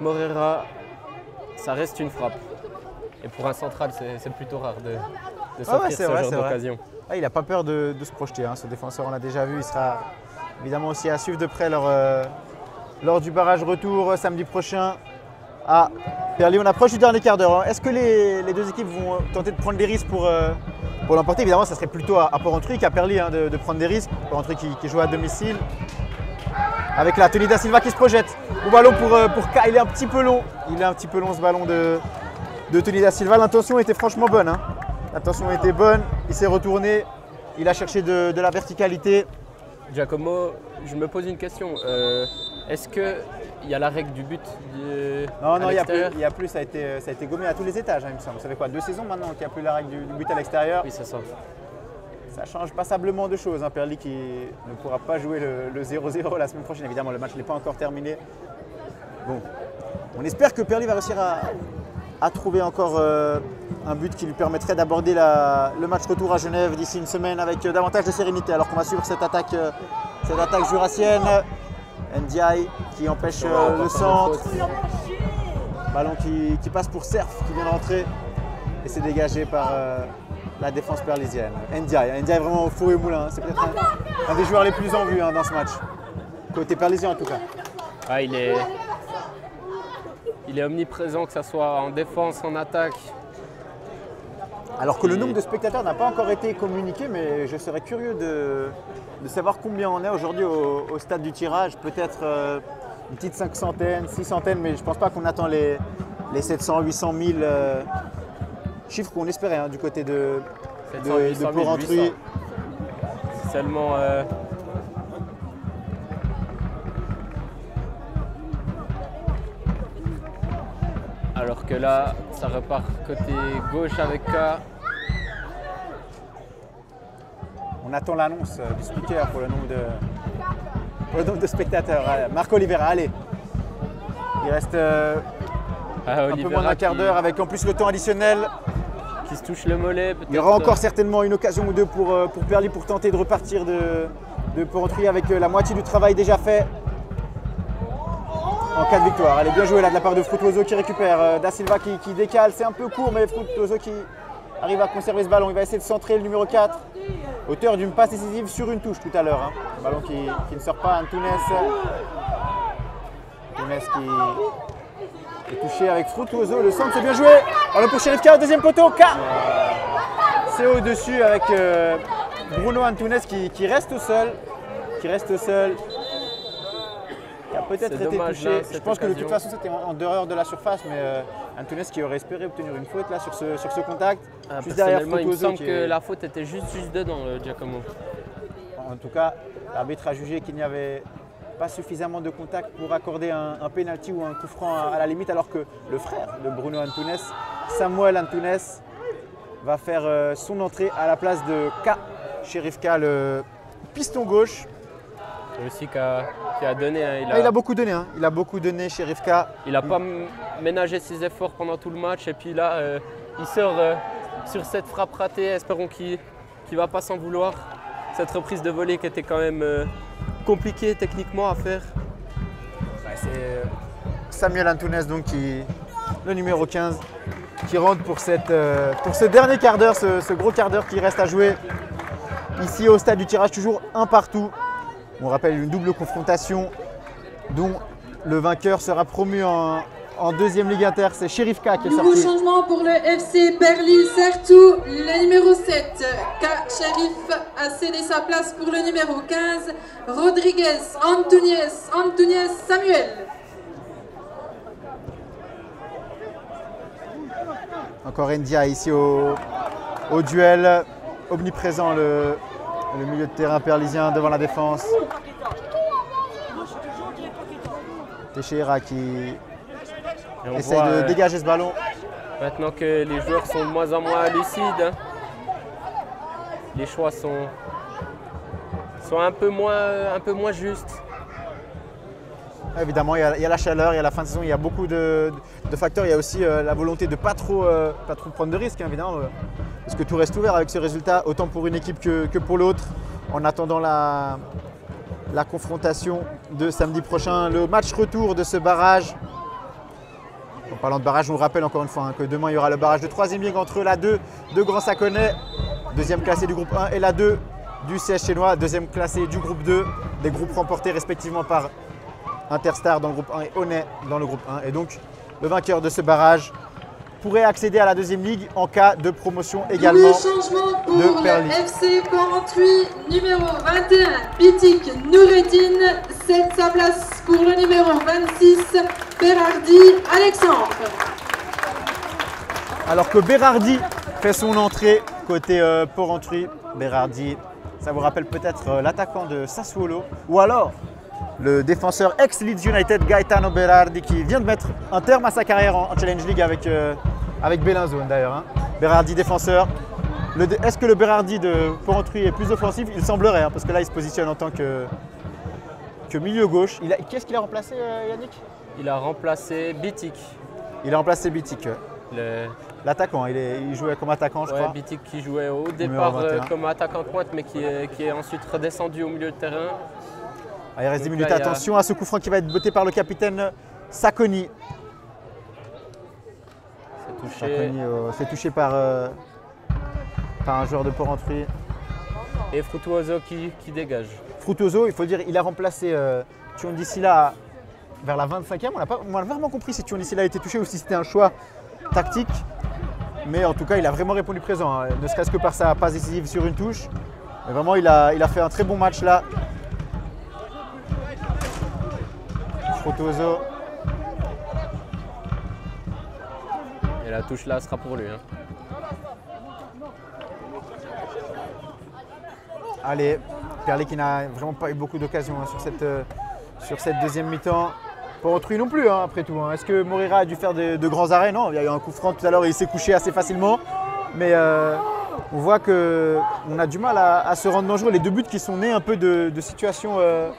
Morera, ça reste une frappe. Et pour un central, c'est plutôt rare de, de Ouais, sortir ouais, ce vrai, genre d'occasion. Ah, il n'a pas peur de, de se projeter, hein, ce défenseur, on l'a déjà vu. Il sera évidemment aussi à suivre de près lors, euh, lors du barrage retour samedi prochain à Perly. On approche du dernier quart d'heure. hein. Est-ce que les, deux équipes vont euh, tenter de prendre des risques pour, euh, pour l'emporter? Évidemment, ça serait plutôt à, à Porrentruy qu'à Perly hein, de, prendre des risques. Porrentruy qui, qui joue à domicile. Avec la da Silva qui se projette. Au ballon pour, euh, K. Il est un petit peu long. Il est un petit peu long ce ballon de, de Tony da Silva. L'intention était franchement bonne. hein. L'intention était bonne. Il s'est retourné. Il a cherché de, la verticalité. Giacomo, je me pose une question. Est-ce qu'il y a la règle du but du- Non, non, il n'y a, plus- il a. Ça a, été, ça a été gommé à tous les étages, hein, il me semble. Vous savez quoi Deux saisons maintenant qu'il n'y a plus la règle du, du but à l'extérieur. Oui, c'est ça. Ça change passablement de choses. Hein. Perly qui ne pourra pas jouer le le 0-0 la semaine prochaine. Évidemment, le match n'est pas encore terminé. Bon, on espère que Perly va réussir à, à trouver encore euh, un but qui lui permettrait d'aborder le match retour à Genève d'ici une semaine avec euh, davantage de sérénité. Alors qu'on va suivre cette attaque, euh, cette attaque jurassienne. NDI qui empêche euh, le centre. Ballon qui, qui passe pour Cerf qui vient d'entrer et c'est dégagé par euh, la défense perlisienne. Ndiaye, Ndiaye vraiment au four et au moulin. hein. C'est peut-être un, un des joueurs les plus en vue hein, dans ce match. Côté perlisien en tout cas. Ah, il, est, il est omniprésent, que ce soit en défense, en attaque. Alors que le nombre de spectateurs n'a pas encore été communiqué, mais je serais curieux de, de savoir combien on est aujourd'hui au, au stade du tirage. Peut-être euh, une petite cinq centaines, six centaines, mais je ne pense pas qu'on attend les, les 700, 800 000 euh, chiffres qu'on espérait hein, du côté de, 700, de, 800 de 000, Porrentruy. 800. Seulement. euh, Alors que là, ça repart côté gauche avec K. On attend l'annonce euh, du speaker pour le nombre de, pour le nombre de spectateurs. Allez, Marco Oliveira, allez. Il reste euh, Ah, un peu moins d'un quart d'heure avec en plus le temps additionnel. qui se touche le mollet. Il y aura encore certainement une occasion ou deux pour, euh, pour pour tenter de repartir de, de Porrentruy avec euh, la moitié du travail déjà fait en cas de victoire. Allez, bien joué là de la part de Frutuoso qui récupère. euh, da Silva qui, décale, c'est un peu court, mais Frutuoso qui arrive à conserver ce ballon. Il va essayer de centrer le numéro 4, auteur d'une passe décisive sur une touche tout à l'heure. hein. Ballon qui, ne sort pas. Antunes. Antunes qui est touché avec Frutuoso. Le centre, c'est bien joué. Ballon pour Sheriff au deuxième poteau. K. C'est au-dessus avec euh, Bruno Antunes qui reste seul. Qui reste seul. Qui a peut-être été touché. là, Je pense que de toute façon c'était en, en dehors de la surface, mais euh, Antunes qui aurait espéré obtenir une faute là sur ce, sur ce contact. Ah, juste derrière il me semble que est- la faute était juste, juste dedans, le Giacomo. En tout cas, l'arbitre a jugé qu'il n'y avait pas suffisamment de contact pour accorder un, un penalty ou un coup franc à, à la limite, alors que le frère de Bruno Antunes, Samuel Antunes, va faire euh, son entrée à la place de K. Sheriff K, le piston gauche. Aussi qui a, qui a donné. hein, il, Ah, a, il a beaucoup donné, hein. il a beaucoup donné, Sheriff K. il a pas ménagé ses efforts pendant tout le match. Et puis là, euh, il sort euh, sur cette frappe ratée. Espérons qu'il ne va pas s'en vouloir. Cette reprise de volée qui était quand même euh, compliquée techniquement à faire. C'est Samuel Antunes, donc, qui, le numéro 15, qui rentre pour, cette, pour ce dernier quart d'heure, ce, ce gros quart d'heure qui reste à jouer ici au stade du tirage, toujours un partout. On rappelle une double confrontation dont le vainqueur sera promu en, en deuxième ligue inter. C'est Sheriff K qui est Nouveau sorti. changement pour le FC Berlin Sertou. Le numéro 7, K. Sherif, a cédé sa place pour le numéro 15, Rodriguez, Antunes, Antunes, Samuel. Encore Ndia ici au, au duel. Omniprésent le, le milieu de terrain perlisien devant la défense. Teixeira qui essaye de euh, dégager ce ballon. Maintenant que les joueurs sont de moins en moins lucides, hein, les choix sont, sont un, peu moins, un peu moins justes. Évidemment, il y, a, la chaleur, il y a la fin de saison, il y a beaucoup de, facteurs. Il y a aussi euh, la volonté de ne pas trop, euh, pas trop prendre de risques, hein, évidemment, euh, parce que tout reste ouvert avec ce résultat, autant pour une équipe que, pour l'autre, en attendant la, confrontation de samedi prochain, le match retour de ce barrage. En parlant de barrage, je vous rappelle encore une fois hein, que demain il y aura le barrage de troisième ligue entre la 2 de Grand Saconnet, deuxième classé du groupe 1, et la 2 du CS chinois, deuxième classé du groupe 2, des groupes remportés respectivement par Interstar dans le groupe 1 et Honnête dans le groupe 1. Et donc le vainqueur de ce barrage pourrait accéder à la deuxième ligue en cas de promotion également. Changement pour de. FC Porrentruy, numéro 21, Bitik Noureddin, cède sa place pour le numéro 26, Berardi Alexandre. Alors que Berardi fait son entrée côté euh, Porrentruy. Berardi, ça vous rappelle peut-être euh, l'attaquant de Sassuolo ou alors le défenseur ex-Leeds United Gaetano Berardi qui vient de mettre un terme à sa carrière en, en Challenge League avec, euh, avec Bellinzone d'ailleurs. hein. Berardi défenseur. Est-ce que le Berardi de Porrentruy est plus offensif? Il semblerait, hein, parce que là il se positionne en tant que, que milieu gauche. Qu'est-ce qu'il a remplacé euh, Yannick? Il a remplacé Bitik. Il a remplacé Le, l'attaquant. Il, jouait comme attaquant je ouais, crois. Bitik qui jouait au départ euh, 21. comme attaquant de pointe, mais qui est, qui est ensuite redescendu au milieu de terrain. Ah, il reste 10 Donc minutes. là, a- Attention à ce coup franc qui va être botté par le capitaine Sakoni. C'est touché. Sakoni euh, c'est touché par, euh, par un joueur de Porrentruy. Et Frutuoso qui, qui dégage. Frutoso, il faut dire, il a remplacé euh, Thiondicilla vers la 25e. On n'a pas on a vraiment compris si Thiondicilla a été touché ou si c'était un choix tactique. Mais en tout cas, il a vraiment répondu présent, hein, ne serait-ce que par sa passe décisive sur une touche. Mais vraiment, il a, il a fait un très bon match là. Et la touche là sera pour lui. hein. Allez, Perlé qui n'a vraiment pas eu beaucoup d'occasions hein, sur, cette, euh, sur cette deuxième mi-temps. Pour autrui non plus, hein, après tout. hein. Est-ce que Morera a dû faire de, de grands arrêts? Non, il y a eu un coup franc tout à l'heure et il s'est couché assez facilement. Mais euh, on voit qu'on a du mal à, à se rendre dangereux. Les deux buts qui sont nés un peu de, de situations euh,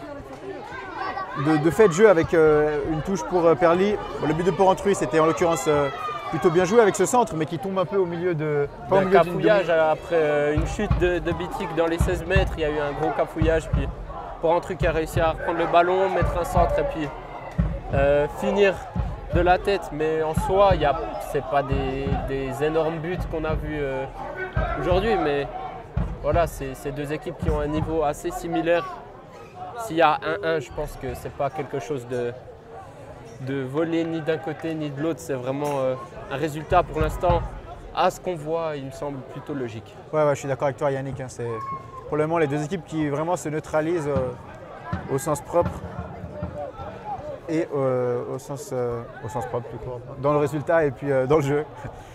de, de fait de jeu avec euh, une touche pour euh, Perly. Bon, le but de Porrentruy, c'était en l'occurrence euh, plutôt bien joué avec ce centre, mais qui tombe un peu au milieu de. pas au Un milieu d'une cafouillage après une chute de, de Bitik dans les 16 mètres. Il y a eu un gros cafouillage. Puis truc qui a réussi à reprendre le ballon, mettre un centre et puis finir de la tête. Mais en soi, a c'est pas des, des énormes buts qu'on a vus euh, aujourd'hui. Mais voilà, c'est c'est deux équipes qui ont un niveau assez similaire. S'il y a 1-1, je pense que c'est pas quelque chose de, de voler ni d'un côté ni de l'autre. C'est vraiment euh, un résultat pour l'instant. À ce qu'on voit, il me semble plutôt logique. Ouais, ouais, je suis d'accord avec toi, Yannick. hein, c'est pour le moment les deux équipes qui vraiment se neutralisent euh, au sens propre et euh, au, sens, euh, au sens propre, tout court, dans le résultat et puis euh, dans le jeu.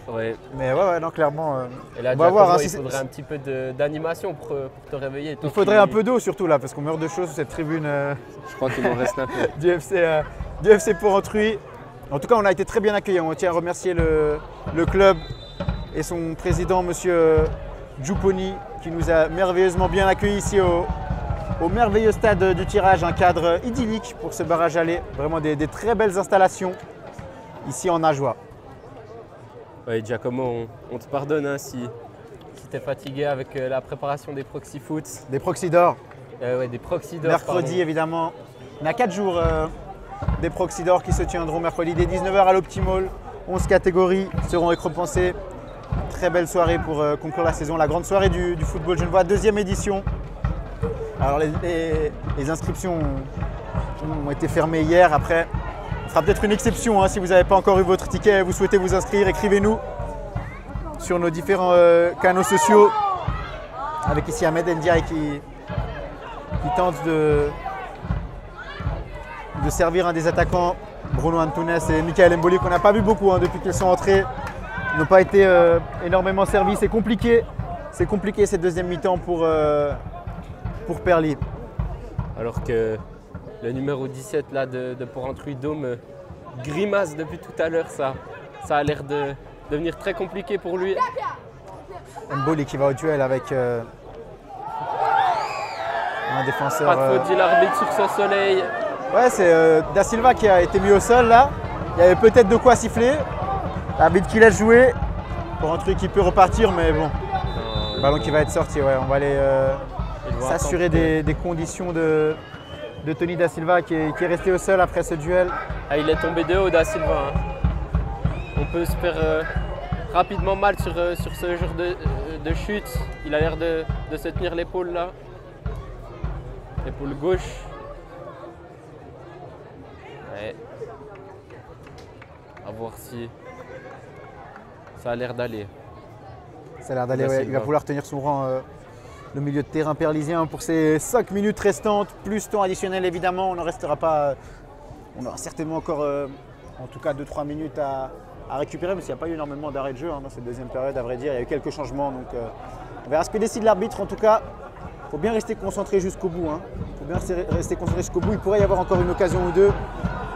Ouais. Mais ouais, ouais, non, clairement. euh, Et là, On va voir, hein, il faudrait un petit peu d'animation pour, pour te réveiller. il faudrait qui- un peu d'eau surtout là, parce qu'on meurt de chaud sur cette tribune euh, Je crois qu'il m'en reste un peu. du FC, euh, du FC Porrentruy. En tout cas, on a été très bien accueillis. On tient à remercier le, le club et son président, monsieur Giupponi, qui nous a merveilleusement bien accueillis ici au, au merveilleux stade du tirage. Un cadre idyllique pour ce barrage aller. Vraiment des, des très belles installations ici en Ajoie. Ouais, Giacomo, on, on te pardonne hein, si, si tu es fatigué avec euh, la préparation des proxy foot? Des proxy d'or. Euh, ouais, des proxy d'or, Mercredi, pardon. évidemment. On a 4 jours euh, des proxy d'or qui se tiendront mercredi dès 19h à l'Optimall. 11 catégories seront récompensées. Très belle soirée pour conclure la saison. La grande soirée du, du football genevois, deuxième édition. Alors les, inscriptions ont, été fermées hier. Après, on fera peut-être une exception hein, si vous n'avez pas encore eu votre ticket et vous souhaitez vous inscrire. Écrivez-nous sur nos différents euh, canaux sociaux. Avec ici Ahmed Ndiaye qui, tente de, de servir un des attaquants, Bruno Antunes et Michael Mboli, qu'on n'a pas vu beaucoup hein, depuis qu'ils sont entrés. Ils n'ont pas été euh, énormément servis. C'est compliqué. C'est compliqué cette deuxième mi-temps pour, euh, pour Perly. Alors que le numéro 17 là, de, de Porrentruy Dôme euh, grimace depuis tout à l'heure. Ça, ça a l'air de devenir très compliqué pour lui. Mboli qui va au duel avec euh, un défenseur. Pas de euh, faute, dit l'arbitre sur ce soleil. Ouais, c'est euh, Da Silva qui a été mis au sol là. Il y avait peut-être de quoi siffler. L'arbitre qui laisse jouer pour un truc qui peut repartir, mais bon, Non, ballon qui va être sorti. Ouais, on va aller euh, s'assurer des, des conditions de, de Tony Da Silva qui est, qui est resté au sol après ce duel. Ah, il est tombé de haut, Da Silva. hein. On peut se faire euh, rapidement mal sur, euh, sur ce genre de, euh, de chute. Il a l'air de, de se tenir l'épaule là. L'épaule gauche. Ouais. À voir si ça a l'air d'aller. Ça a l'air d'aller, ouais. il va pouvoir tenir son rang euh, le milieu de terrain perlisien pour ces 5 minutes restantes, plus temps additionnel évidemment. On n'en restera pas. euh, on aura certainement encore euh, en tout cas 2-3 minutes à, récupérer, mais il n'y a pas eu énormément d'arrêt de jeu hein, dans cette deuxième période, à vrai dire. Il y a eu quelques changements, donc euh, on verra ce que décide l'arbitre. En tout cas, il faut bien rester concentré jusqu'au bout. Il faut bien rester- concentré jusqu'au bout. Il pourrait y avoir encore une occasion ou deux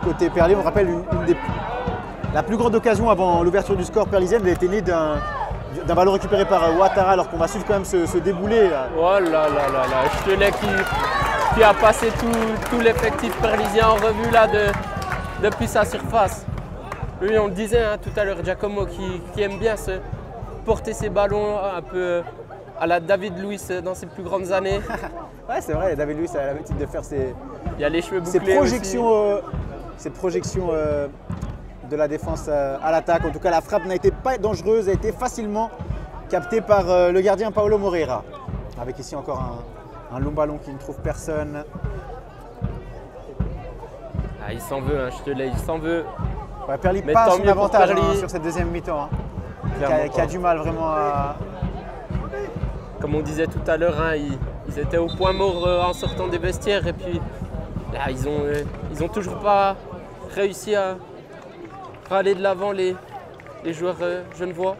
côté Perlier. On rappelle une, une des la plus grande occasion avant l'ouverture du score perlisienne, elle était née d'un d'un ballon récupéré par euh, Ouattara, alors qu'on va suivre quand même ce, ce déboulé. là. Oh là là là là, l'ai qui, qui a passé tout, tout l'effectif perlisien en revue là de, depuis sa surface. Lui, on le disait hein, tout à l'heure, Giacomo qui, qui aime bien se porter ses ballons un peu à la David Luiz dans ses plus grandes années. Ouais, c'est vrai, David Luiz a l'habitude de faire ses, Il y a les cheveux ses bouclés projections, euh, ses projections euh, de la défense euh, à l'attaque. En tout cas, la frappe n'a été pas dangereuse, a été facilement captée par euh, le gardien Paolo Moreira. Avec ici encore un, un long ballon qui ne trouve personne. Ah, il s'en veut, hein, je te l'ai, il s'en veut. Ouais, Perli Mais pas son avantage hein, sur cette deuxième mi-temps. hein, qui, a, qui du mal vraiment à. Comme on disait tout à l'heure, ils, ils étaient au point mort euh, en sortant des vestiaires et puis là, ils ont, euh, ils ont toujours pas réussi à aller de l'avant les, les joueurs euh, genevois.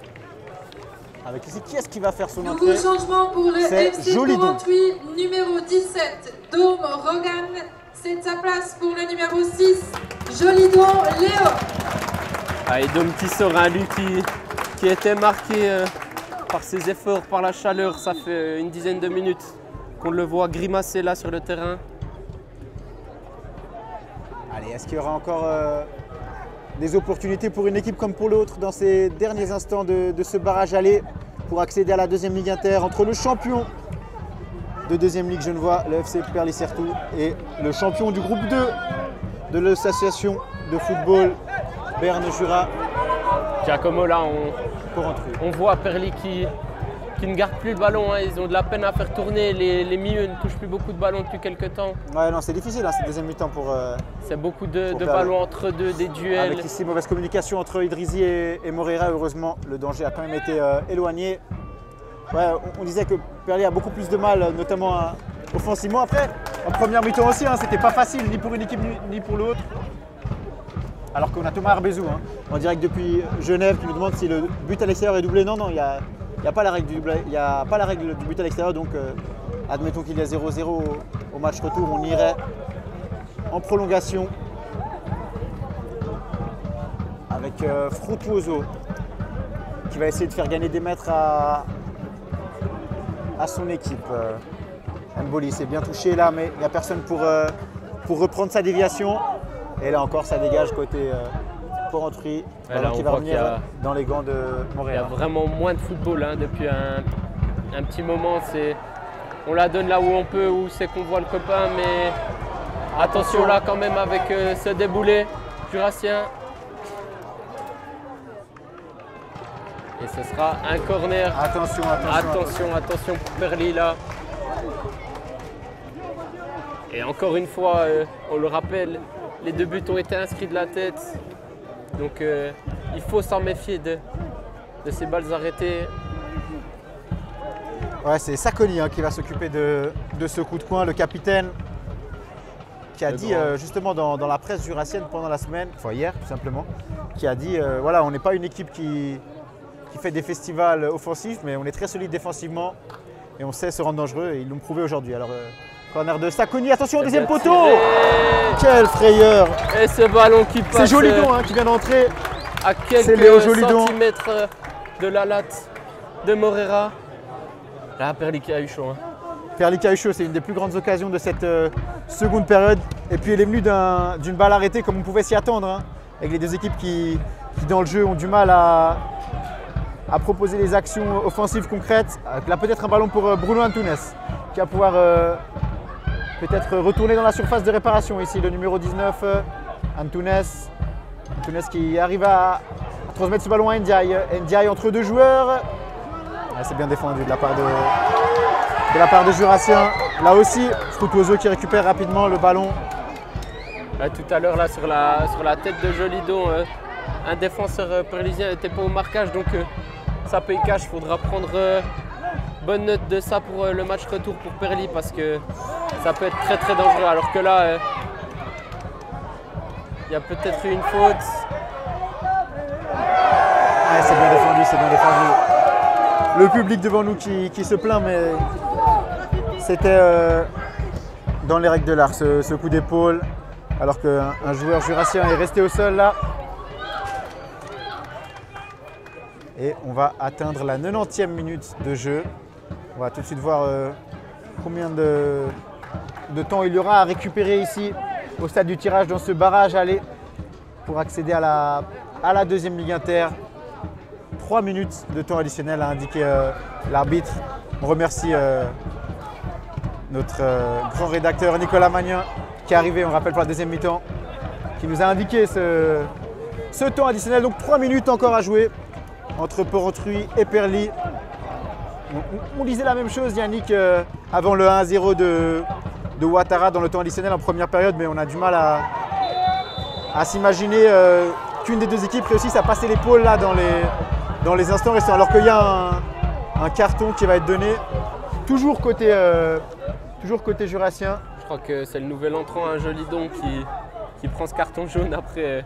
Avec ici, qui est-ce qui va faire son Nouveau entrée changement pour le FC. Porrentruy, numéro 17, Dome Rogan. C'est sa place pour le numéro 6, Jolidon Léo. Ah, et Dom Tissorin, lui qui, qui était marqué euh, par ses efforts, par la chaleur, ça fait une dizaine de minutes qu'on le voit grimacer là sur le terrain. Allez, est-ce qu'il y aura encore euh, des opportunités pour une équipe comme pour l'autre dans ces derniers instants de, de ce barrage aller pour accéder à la deuxième Ligue Inter entre le champion de deuxième Ligue Genevois, le FC Perly-Certou, et le champion du groupe 2 de l'association de football Berne-Jura Giacomo là, on, on voit Perli qui, qui ne garde plus le ballon, hein. ils ont de la peine à faire tourner, les, les milieux ne touchent plus beaucoup de ballons depuis quelques temps. Ouais, non, c'est difficile hein, cette deuxième mi-temps pour. euh, C'est beaucoup de, ballons entre deux, des duels. Avec ici mauvaise communication entre Idrizi et, et Moreira, heureusement le danger a quand même été euh, éloigné. Ouais, on, on disait que Perli a beaucoup plus de mal, notamment euh, offensivement. Après, en première mi-temps aussi, hein, c'était pas facile ni pour une équipe ni, pour l'autre. Alors qu'on a Thomas Arbezou hein, en direct depuis Genève qui nous demande si le but à l'extérieur est doublé. Non, non, il n'y a, il y a pas la règle du but à l'extérieur. Donc, euh, admettons qu'il y a 0-0 au, match retour, on irait en prolongation avec euh, qui va essayer de faire gagner des mètres à, à son équipe. Euh, Mboli s'est bien touché là, mais il n'y a personne pour, euh, pour reprendre sa déviation. Et là encore, ça dégage côté euh, Porrentruy, Ouais, ballon là, qui va revenir a- dans les gants de Il y a Montréal. vraiment moins de football hein, depuis un, un petit moment. C'est, on la donne là où on peut, où c'est qu'on voit le copain, mais attention là quand même avec euh, ce déboulé jurassien. Et ce sera un corner. Attention, attention, attention. Attention, pour Perli là. Et encore une fois, euh, on le rappelle, les deux buts ont été inscrits de la tête. Donc euh, il faut s'en méfier de, de ces balles arrêtées. Ouais, c'est Sakoni hein, qui va s'occuper de, de ce coup de coin, le capitaine qui a Le dit euh, justement dans, dans la presse jurassienne pendant la semaine, enfin hier tout simplement, qui a dit euh, voilà, on n'est pas une équipe qui, qui fait des festivals offensifs, mais on est très solide défensivement et on sait se rendre dangereux et ils l'ont prouvé aujourd'hui. Alors, euh, corner de Sakoni, attention au deuxième bien poteau. Quelle frayeur Et ce ballon qui passe C'est Jolidon euh, hein, qui vient d'entrer. à C'est Léo quelques centimètres euh, de la latte de Morera. Là, Perli qui a eu chaud. hein. C'est une des plus grandes occasions de cette euh, seconde période. Et puis elle est venue d'un- d'une balle arrêtée comme on pouvait s'y attendre. hein, avec les deux équipes qui, qui, dans le jeu ont du mal à, à proposer des actions offensives concrètes. Là peut-être un ballon pour euh, Bruno Antunes qui va pouvoir euh, peut-être retourner dans la surface de réparation ici, le numéro 19, euh, Antunes. Antunes qui arrive à transmettre ce ballon à Ndiaye. Ndiaye entre deux joueurs. Ah, c'est bien défendu de la part de, la part Jurassien. Là aussi, Frutuoso qui récupère rapidement le ballon. Tout à l'heure, là, sur la, sur la tête de Jolidon, euh, un défenseur euh, n'était pas au marquage, donc euh, ça paye cash. Il faudra prendre bonne note de ça pour euh, le match retour pour Perly parce que ça peut être très très dangereux. Alors que là, euh, il y a peut-être eu une faute. C'est bien défendu, c'est bien défendu. Le public devant nous qui, qui se plaint, mais c'était euh, dans les règles de l'art, ce, coup d'épaule, alors qu'un un joueur jurassien est resté au sol là. Et on va atteindre la 90e minute de jeu. On va tout de suite voir euh, combien de, temps il y aura à récupérer ici au stade du tirage dans ce barrage aller pour accéder à la, deuxième Ligue Inter. 3 minutes de temps additionnel a indiqué euh, l'arbitre. On remercie euh, notre grand rédacteur Nicolas Magnin qui est arrivé, on rappelle, pour la deuxième mi-temps, qui nous a indiqué ce, temps additionnel. Donc 3 minutes encore à jouer entre Porrentruy et Perly. On, disait la même chose, Yannick, euh, avant le 1-0 de, Ouattara dans le temps additionnel en première période, mais on a du mal à, s'imaginer euh, qu'une des deux équipes réussisse à passer l'épaule là dans les, instants restants. Alors qu'il y a un, carton qui va être donné, toujours côté, euh, toujours côté jurassien. Je crois que c'est le nouvel entrant, un Jolidon, qui, qui prend ce carton jaune après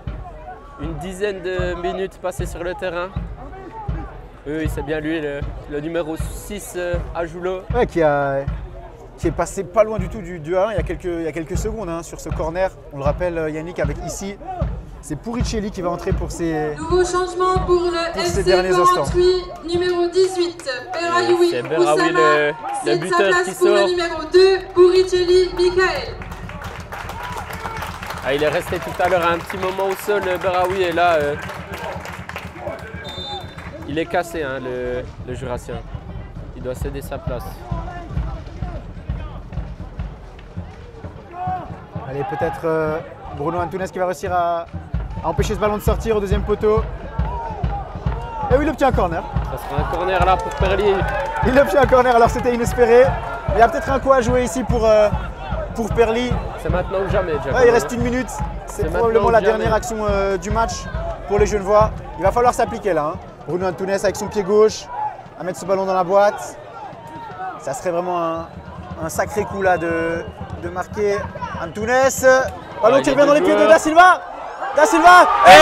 une dizaine de minutes passées sur le terrain. Oui, c'est bien lui, le, le numéro 6 euh, à Joulot. Ouais, qui, a, qui est passé pas loin du tout du 2 à 1 il y a quelques, il y a quelques secondes hein, sur ce corner. On le rappelle, euh, Yannick, avec ici, c'est Puricelli qui va entrer pour ses. Nouveau changement pour le Pour FC derniers instants. Porrentruy, numéro 18, Berayoui C'est Beraoui, le- le cède sa buteur place qui pour sort. le numéro 2, Bouricelli Michael. Ah, il est resté tout à l'heure un petit moment au sol, euh, Beraoui, et là, euh, il est cassé, hein, le, le Jurassien. Il doit céder sa place. Allez, peut-être euh, Bruno Antunes qui va réussir à, à empêcher ce ballon de sortir au deuxième poteau. Et oui, il obtient un corner. Ça sera un corner là pour Perlier. Il obtient un corner, alors c'était inespéré. Il y a peut-être un coup à jouer ici pour, euh, pour Perly. C'est maintenant ou jamais, Ouais, il hein. reste une minute. C'est probablement la dernière action euh, du match pour les Genevois. Il va falloir s'appliquer là. hein. Bruno Antunes avec son pied gauche à mettre ce ballon dans la boîte. Ça serait vraiment un, un sacré coup là de, de marquer Antunes. Ballon Ouais, qui revient dans les pieds de. Da Silva. Da Silva. Et Et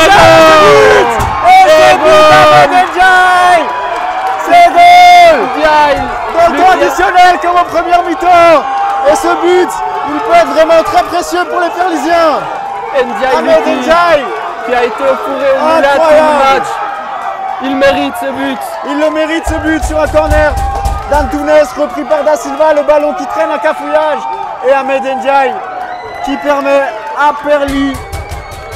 c'est but d'Ahmed Ndiaye. C'est goal dans le le temps additionnel comme en première mi-temps. Et ce but, il peut être vraiment très précieux pour les Perlisiens. Ndiaye, Ahmed qui- Ndiaye, qui a été au fourré au Milan tout le match. Il mérite ce but. il le mérite ce but sur un corner d'Antunes, repris par Da Silva, le ballon qui traîne un cafouillage. Et Ahmed Ndiaye qui permet à Perly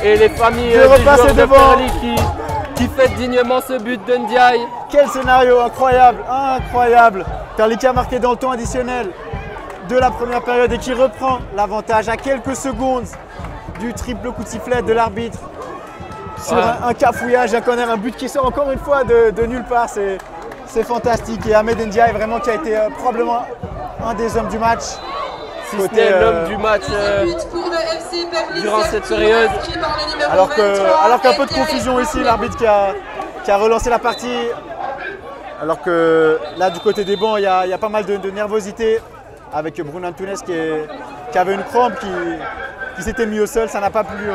Et les familles De repasser de devant. Perly qui, qui fêtent dignement ce but de Ndiaye. Quel scénario incroyable, incroyable. Perly qui a marqué dans le temps additionnel de la première période et qui reprend l'avantage à quelques secondes du triple coup de sifflet de l'arbitre sur Ouais. un, un cafouillage, un corner, un but qui sort encore une fois de, de nulle part. C'est, fantastique. Et Ahmed Ndiaye vraiment qui a été euh, probablement un des hommes du match. Si Côté, ce n'est euh, l'homme du match. euh, durant cette période. Alors, que, 23, alors qu'un peu de confusion ici, l'arbitre qui a, qui a relancé la partie. Alors que là, du côté des bancs, il y a, il y a pas mal de, de nervosité avec Bruno Antunes qui, est- qui avait une crampe, qui, qui s'était mis au sol. Ça n'a pas plu au,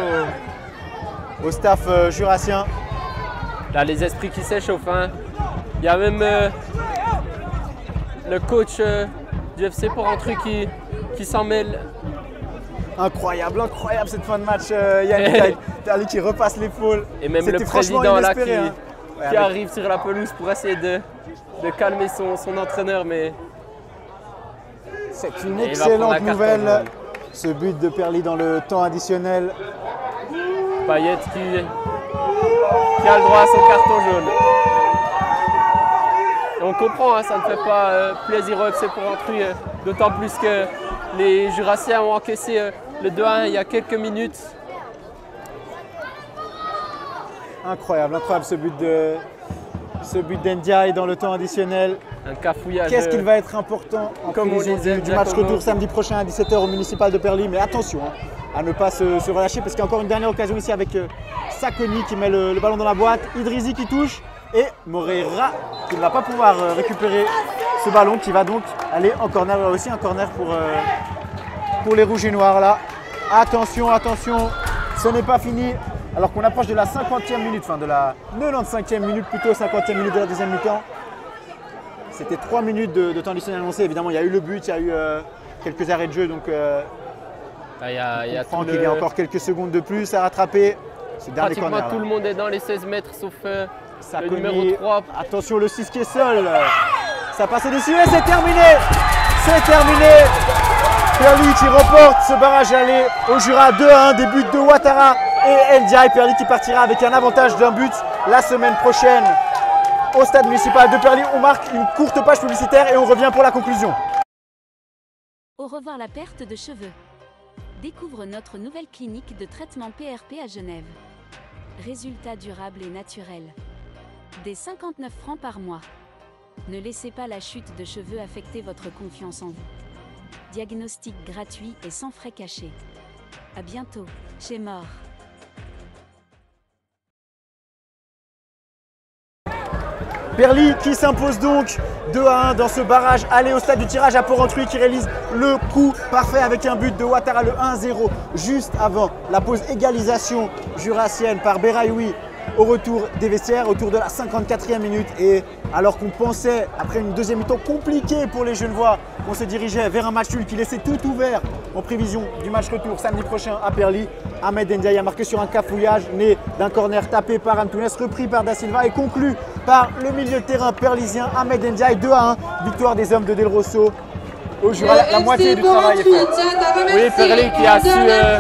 au staff euh, jurassien. Là, les esprits qui s'échauffent. hein. Il y a même euh, le coach euh, du FC Porrentruy qui, qui s'en mêle. Incroyable, incroyable cette fin de match. euh, Yannick Tali qui repasse l'épaule. Et même le président là qui, hein. Ouais, qui avec- arrive sur la pelouse pour essayer de, de calmer son, son entraîneur. Mais C'est une excellente nouvelle. Ce but de Perly dans le temps additionnel. Payet qui, a le droit à son carton jaune. On comprend, hein, ça ne fait pas euh, plaisir au FC Porrentruy, euh, d'autant plus que les Jurassiens ont encaissé euh, le 2-1 il y a quelques minutes. Incroyable, incroyable ce but de ce but d'Endiaï dans le temps additionnel. Un cafouillage. Qu'est-ce qu'il euh, va être important en Comme on disait, du, du match retour samedi prochain à 17h au municipal de Perly? Mais attention hein, à ne pas se, se relâcher parce qu'il y a encore une dernière occasion ici avec euh, Sakoni qui met le, le ballon dans la boîte, Idrizi qui touche et Moreira qui ne va pas pouvoir euh, récupérer ce ballon qui va donc aller en corner. Il y aussi un corner pour, euh, pour les rouges et noirs là. Attention, attention, ce n'est pas fini. Alors qu'on approche de la 50e minute, enfin de la 95e minute plutôt, 50e minute de la deuxième mi-temps. C'était 3 minutes de, de temps additionnel annoncé. Évidemment, il y a eu le but, il y a eu euh, quelques arrêts de jeu. Donc, euh, Ah, Il y a, il y a on comprend tout qu'il le- y a encore quelques secondes de plus à rattraper. Ce dernier pratiquement corner. là. tout le monde est dans les 16 mètres sauf euh, le numéro 3. Attention, le 6 qui est seul. Ça passe au-dessus et c'est terminé. C'est terminé. Perli qui remporte ce barrage aller au Jura 2 à 1 des buts de Ouattara et Ndiaye. Perli qui partira avec un avantage d'un but la semaine prochaine au stade municipal de Perli. On marque une courte page publicitaire et on revient pour la conclusion. Au revoir la perte de cheveux. Découvre notre nouvelle clinique de traitement PRP à Genève. Résultats durables et naturels. Des 59 francs par mois. Ne laissez pas la chute de cheveux affecter votre confiance en vous. Diagnostic gratuit et sans frais cachés. À bientôt, chez Mort. Perly qui s'impose donc 2 à 1 dans ce barrage. Aller au stade du tirage à Porrentruy qui réalise le coup parfait avec un but de Ouattara le 1-0 juste avant la pause égalisation jurassienne par Beraoui au retour des vestiaires autour de la 54e minute. Et alors qu'on pensait après une deuxième mi-temps compliquée pour les Genevois qu'on se dirigeait vers un match nul qui laissait tout ouvert en prévision du match retour samedi prochain à Perly. Ahmed Ndiaye a marqué sur un cafouillage né d'un corner tapé par Antunes repris par Da Silva et conclu par le milieu de terrain perlisien Ahmed Ndiaye. 2 à 1 victoire des hommes de Del Rosso au Jura la, la moitié du travail est fait. Oui, Perli qui a su euh,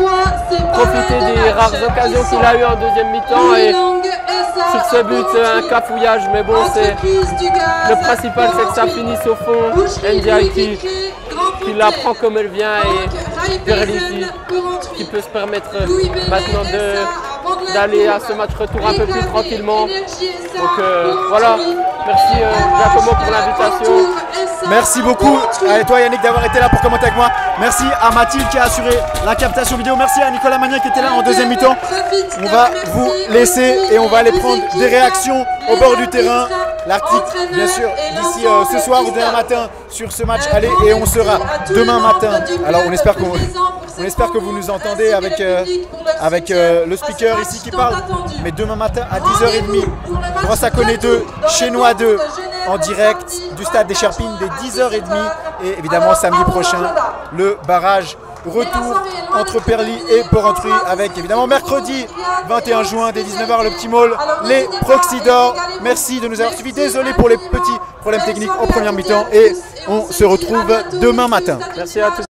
profiter des rares occasions qu'il a eues en deuxième mi-temps et sur ce but c'est un cafouillage mais bon c'est le principal c'est que ça finisse au fond. Ndiaye qui, qui la prend comme elle vient et Perli qui, qui peut se permettre maintenant de- d'aller à ce match retour un peu plus tranquillement. Donc euh, voilà, merci euh, Giacomo pour l'invitation. Merci beaucoup à toi Yannick d'avoir été là pour commenter avec moi. Merci à Mathilde qui a assuré la captation vidéo. Merci à Nicolas Magnin qui était là en deuxième mi-temps. On va vous laisser et on va aller prendre des réactions au bord du terrain. L'article, bien sûr, d'ici euh, ce soir ou demain matin sur ce match. Allez, et on sera demain matin. Alors, on espère qu'on on espère que vous nous entendez avec, euh, avec euh, le speaker ici qui parle. Mais demain matin à 10h30, Brossacone 2, Chenois 2, en direct du stade des Cherpines dès 10h30. Et évidemment, samedi prochain, le barrage retour entre Perly et Porrentruy avec évidemment mercredi 21 juin dès 19h le petit mall les Proxydor merci de nous avoir suivis désolé pour les petits problèmes techniques en première mi-temps et on se retrouve demain matin Merci à tous.